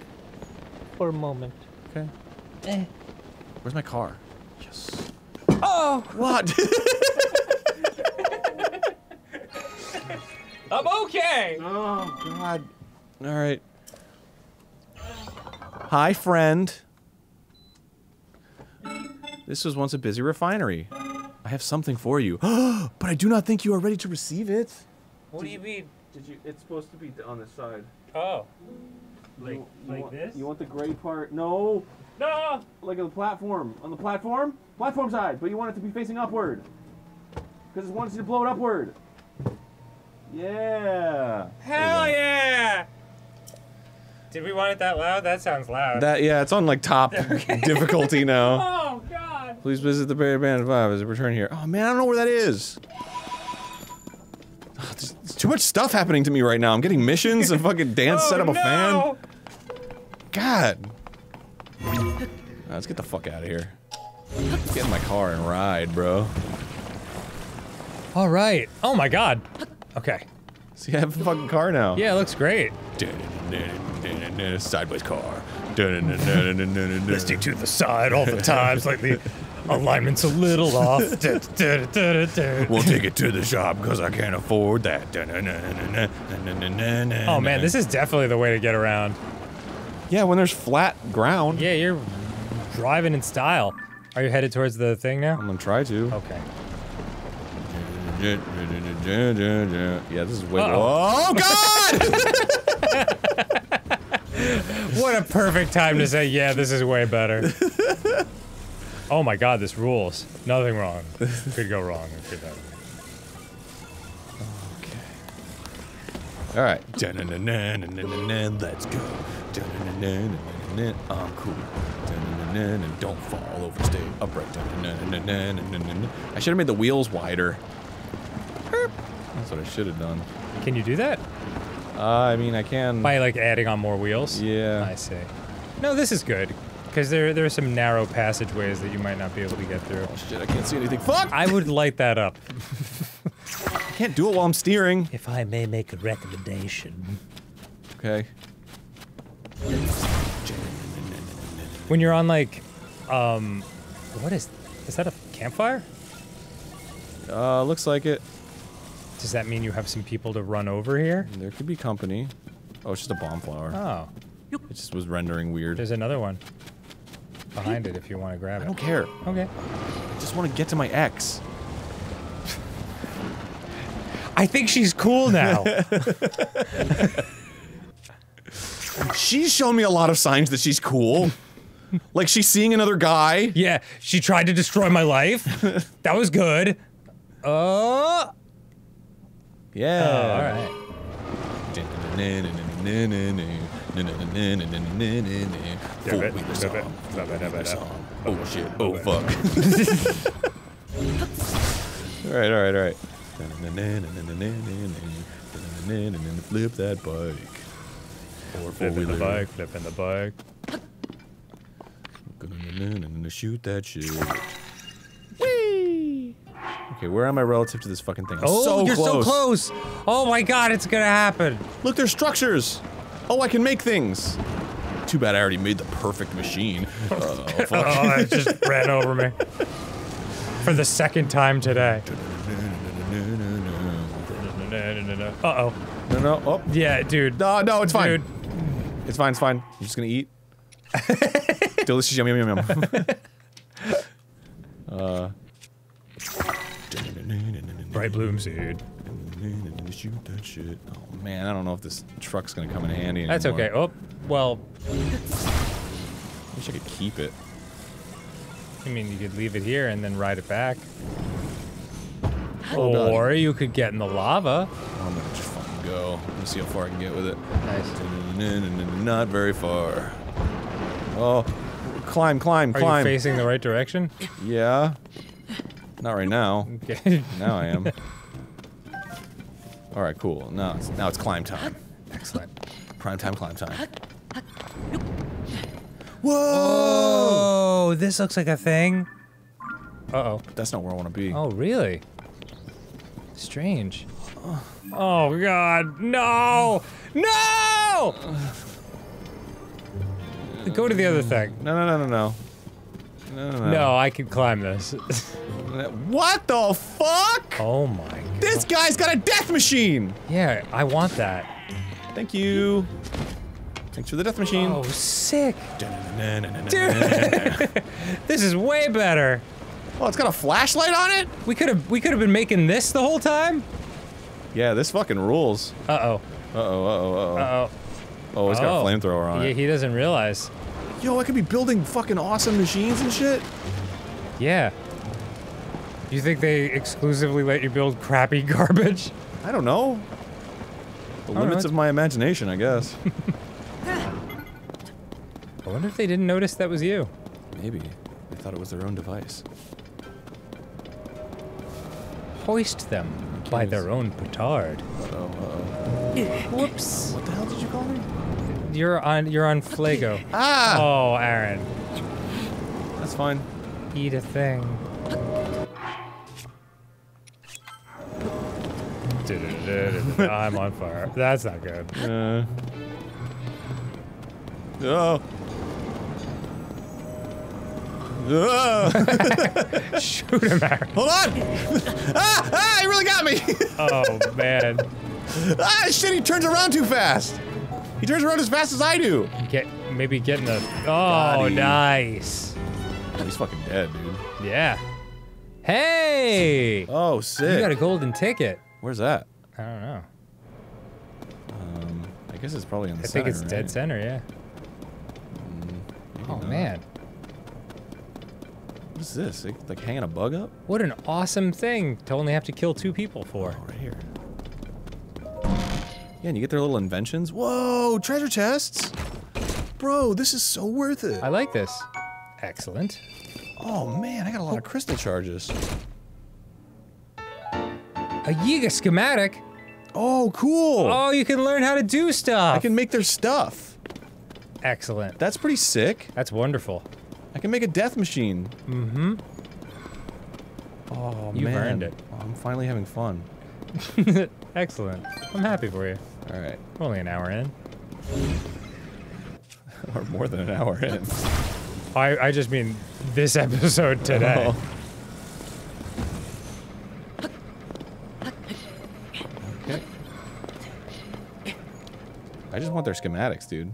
for a moment. Okay. Eh. Where's my car? Yes. Oh, What? I'm okay. oh God. All right. Hi, friend. This was once a busy refinery. I have something for you. but I do not think you are ready to receive it. What do you mean? Did you? It's supposed to be on the side. Oh, like You- you like want- this? You want the gray part? No, No. like on the platform. On the platform? Platform side, but you want it to be facing upward. Because it wants you to blow it upward. Yeah. Hell yeah! Did we want it that loud? That sounds loud. That yeah, it's on like top difficulty now. oh God. Please visit the Barry Band Five as a return here. Oh man, I don't know where that is. Oh, there's, there's too much stuff happening to me right now. I'm getting missions and fucking dance oh, set up a fan. God. Nah, let's get the fuck out of here. Get in my car and ride, bro. All right. Oh my God. Okay. See, I have a fucking car now. Yeah, it looks great. Sideways car. Listening Listening to the side all the times, like the alignment's a little off. We'll take it to the shop because I can't afford that. Oh man, this is definitely the way to get around. Yeah, when there's flat ground. Yeah, you're driving in style. Are you headed towards the thing now? I'm gonna try to. Okay. Yeah, this is way. Uh-oh. Oh God! What a perfect time to say, yeah, this is way better. oh my god, this rules. Nothing wrong. Could go wrong. It could happen. All right. Let's go. I'm cool. Don't fall over. Stay upright. I should have made the wheels wider. That's what I should have done. Can you do that? Uh, I mean, I can. By like adding on more wheels? Yeah. I see. No, this is good. Because there, there are some narrow passageways that you might not be able to get through. Oh shit! I can't see anything. Fuck! I would light that up. I can't do it while I'm steering. If I may make a recommendation. Okay. When you're on like, um, what is, is that a campfire? Uh, looks like it. Does that mean you have some people to run over here? There could be company. Oh, it's just a bomb flower. Oh, It just was rendering weird. there's another one behind it if you want to grab it. I don't care. Okay. I just want to get to my ex. I think she's cool now. She's shown me a lot of signs that she's cool. like she's seeing another guy. yeah, she tried to destroy my life. that was good. Oh. Yeah. Oh, all right. Song. Four-wheeler song. Oh shit. Oh fuck. alright, alright, alright. Flip that bike. Or Flipping the bike, flipping the bike. Shoot that shit. Whee! Okay, where am I relative to this fucking thing? I'm Oh, so you're close. so close. Oh my god, it's gonna happen. Look, there's structures. Oh, I can make things. Too bad I already made the perfect machine. Oh, fuck. Oh, it just ran over me. For the second time today. Uh oh. No, no. Oh, Yeah, dude. no, no, it's fine. Dude. It's fine, it's fine. I'm just gonna eat. Delicious, yum, yum, yum, yum. uh. Bright bloom seed. Shoot that shit. Oh man, I don't know if this truck's gonna come in handy anymore. That's okay. Oh, well, Wish I could keep it. I mean, you could leave it here and then ride it back. Oh, God. or you could get in the lava. Oh, I'm gonna just fucking go. Let me see how far I can get with it. Nice. Not very far. Oh, climb, climb, Are climb. you facing the right direction? Yeah. Not right now. Okay. Now I am. All right, cool. Now it's now it's climb time. Excellent. Prime time, climb time. Oh, this looks like a thing. Uh oh. That's not where I want to be. Oh, really? Strange. Oh God, no, no! Go to the other thing. No, no, no, no, no. No, no, no. No, I can climb this. What the fuck? oh my. God. This guy's got a death machine. Yeah, I want that. Thank you. Thanks for the death machine. Oh, sick. Dude, this is way better. Oh, it's got a flashlight on it? We could have we could have been making this the whole time. Yeah, this fucking rules. Uh oh. Uh-oh, uh-oh, uh-oh. Uh oh. Oh, it's got Oh. a flamethrower on Yeah, it. he doesn't realize. Yo, I could be building fucking awesome machines and shit. Yeah. You think they exclusively let you build crappy garbage? I don't know. The don't limits know. of my imagination, I guess. I wonder if they didn't notice that was you. Maybe. They thought it was their own device. Hoist them by their own petard. Uh-oh, uh-oh. Whoops. What the hell did you call me? You're on you're on Flago. Ah! Oh, Arin. That's fine. Eat a thing. I'm on fire. That's not good. Uh. Oh. Ah! Shoot him, Arin. Hold on! ah! Ah! He really got me! Oh man. ah! Shit! He turns around too fast. He turns around as fast as I do. Get maybe getting a. Oh, Got him. nice. He's fucking dead, dude. Yeah. Hey! Oh, sick. You got a golden ticket. Where's that? I don't know. Um, I guess it's probably in the I think center, it's dead center, yeah. Maybe Oh not. man, What is this? Like, like hanging a bug up? what an awesome thing to only have to kill two people for. Oh, right here. Yeah, and you get their little inventions. Whoa, treasure chests! Bro, this is so worth it. I like this. Excellent. Oh man, I got a lot of crystal charges. A Yiga schematic. Oh, cool! Oh, you can learn how to do stuff. I can make their stuff. Excellent. That's pretty sick. That's wonderful. I can make a death machine. Mm-hmm. Oh man You've earned it. Oh, I'm finally having fun. Excellent. I'm happy for you. All right, We're only an hour in. or more than an hour in. I, I just mean this episode today. Oh. Okay. I just want their schematics, dude.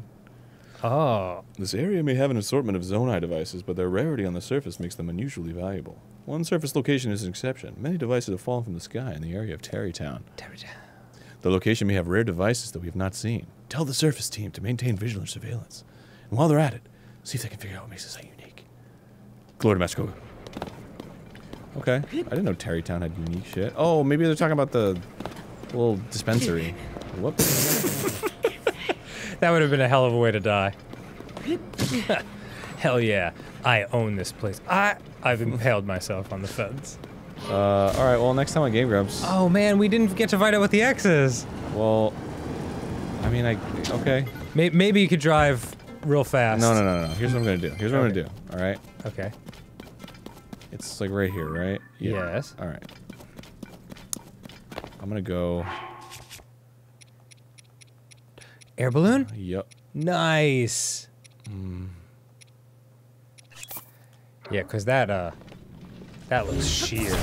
Oh. This area may have an assortment of Zonai devices, but their rarity on the surface makes them unusually valuable. One surface location is an exception. Many devices have fallen from the sky in the area of Tarrey Town. The location may have rare devices that we have not seen. Tell the surface team to maintain vigilant surveillance. And while they're at it, see if they can figure out what makes this site unique. Glory to Master Kohga. Okay. I didn't know Tarrey Town had unique shit. Oh, maybe they're talking about the little dispensary. Whoops. That would have been a hell of a way to die. hell yeah. I own this place. I I've impaled myself on the fence. Uh, alright, well, next time on Game Grumps. Oh man, we didn't get to find out what the X is. Well, I mean, I okay. May- Maybe you could drive real fast. No, no, no, no. Here's what I'm gonna do. Here's what I'm gonna do. All right. Okay. It's like right here, right? Yes. All right. I'm gonna go. Air balloon? Yup. Nice. Yeah, cause that uh, that looks sheer.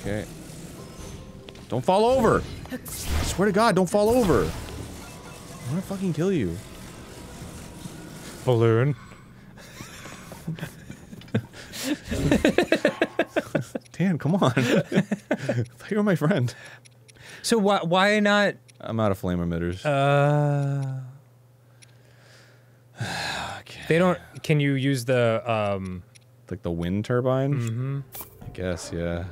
Okay. Don't fall over. I swear to God, don't fall over. I'm gonna fucking kill you. Balloon. Dan, come on. I thought you were my friend. So why why not? I'm out of flame emitters. Uh, they don't. Can you use the um? like the wind turbine. Mm-hmm. I guess, yeah.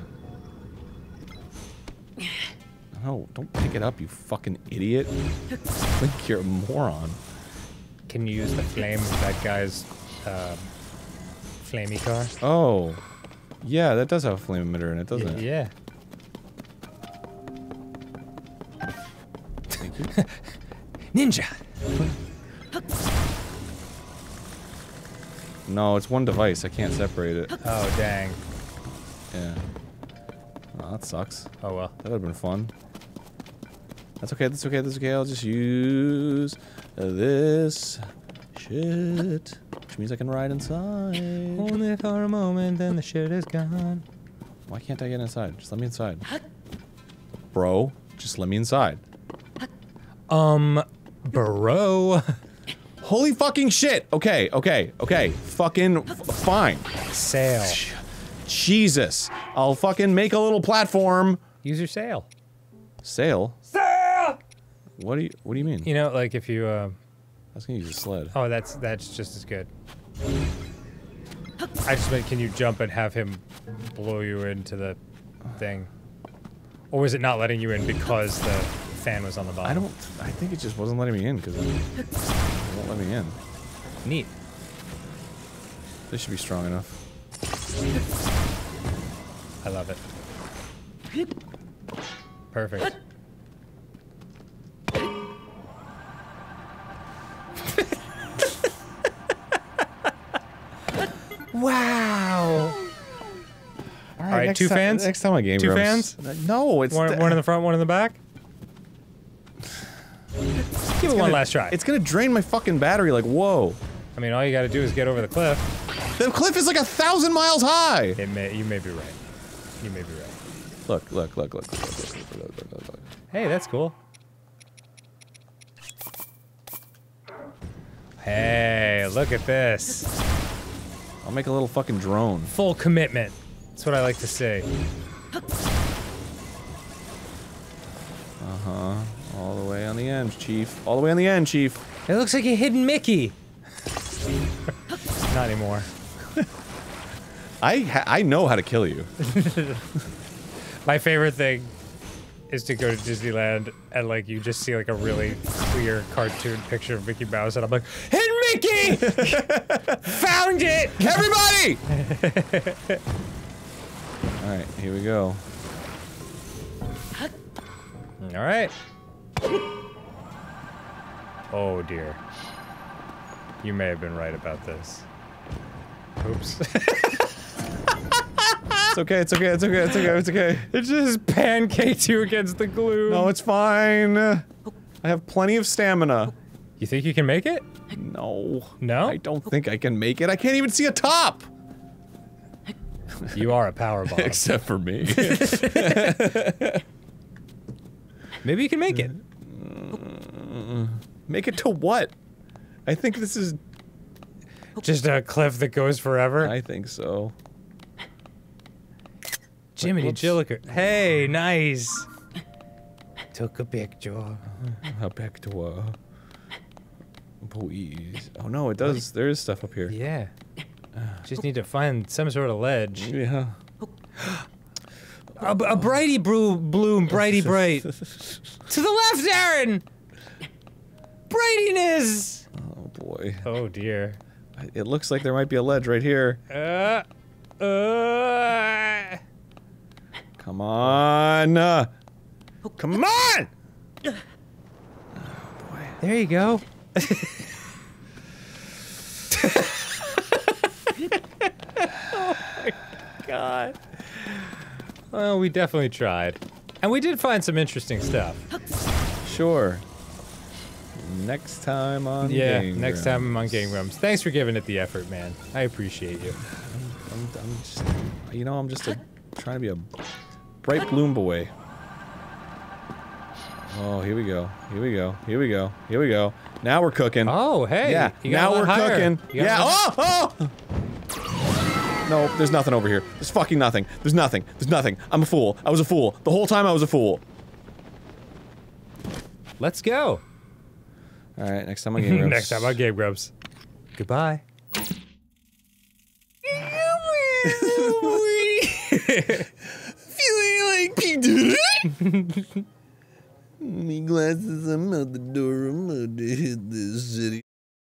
No, don't pick it up, you fucking idiot. I think you're a moron. Can you use the flame of that guy's um, flamey car? Oh, yeah, that does have a flame emitter in it, doesn't it? Yeah. Thank you. Ninja. No, it's one device. I can't separate it. Oh dang. Yeah. Oh, that sucks. Oh well. That would have been fun. That's okay. That's okay. That's okay. I'll just use this shit, which means I can ride inside. Only for a moment, then the shit is gone. Why can't I get inside? Just let me inside. Bro, just let me inside. Um, bro. Holy fucking shit! Okay, okay, okay. Fucking fine. Sail. Jesus. I'll fucking make a little platform. Use your sail. Sail? Sail! What do you what do you mean? You know, like if you. Uh, I was gonna use a sled. oh, that's that's just as good. I just meant, can you jump and have him blow you into the thing, or was it not letting you in because the fan was on the bottom? I don't I think it just wasn't letting me in because it won't let me in. Neat. This should be strong enough. I love it. Perfect. wow. All right, two fans? Next time I game Two fans. No, it's One, one in the front, one in the back. Let's give it one last try. It's gonna drain my fucking battery, like, whoa. I mean, all you gotta do is get over the cliff. The cliff is like a thousand miles high! It may, you may be right. You may be right. Look, look, look, look, look, look, look, look, look, look, look. Hey, that's cool. Hey, look at this. I'll make a little fucking drone. Full commitment. That's what I like to say. Uh-huh. All the way on the end, Chief. All the way on the end, Chief. It looks like a hidden Mickey. Not anymore. I ha I know how to kill you. My favorite thing is to go to Disneyland and like you just see like a really clear cartoon picture of Mickey Mouse and I'm like, Hidden Mickey! Found it! Everybody! All right, here we go. All right. Oh dear. You may have been right about this. Oops. It's okay. It's okay. It's okay. It's okay. It's okay. it just pancaked you against the glue. No, it's fine. I have plenty of stamina. You think you can make it? No. No? I don't think I can make it. I can't even see a top. You are a power bomb. Except for me. Maybe you can make it. Make it to what? I think this is. Just a cliff that goes forever. I think so. Jiminy whoops. Jilliker. Hey, nice. Took a picture. Back to uh. Please. Oh no, it does. There is stuff up here. Yeah. Just need to find some sort of ledge. Yeah. A, a brighty blue bloom, brighty bright. to the left, Arin. Brightiness. Oh boy. Oh dear. It looks like there might be a ledge right here. Uh, uh. Come on. Uh, Come on. There you go. oh my god. Well, we definitely tried. And we did find some interesting stuff. Sure. Next time on Yeah, Game next Grumps. time I'm on Game Grumps. Thanks for giving it the effort, man. I appreciate you. I'm, I'm just, you know, I'm just a, trying to be a bright bloom boy. Oh, here we go. Here we go. Here we go. Here we go. Now we're cooking. Oh, hey. yeah. you got Now we're higher. cooking. Yeah. Oh, oh. No, there's nothing over here. There's fucking nothing. There's nothing. There's nothing. I'm a fool. I was a fool. The whole time I was a fool. Let's go. All right. Next time on Game Grumps. Next time on Game Grumps. Goodbye. Feeling like Peter. Me glasses. I'm out the door. I'm out to hit this city.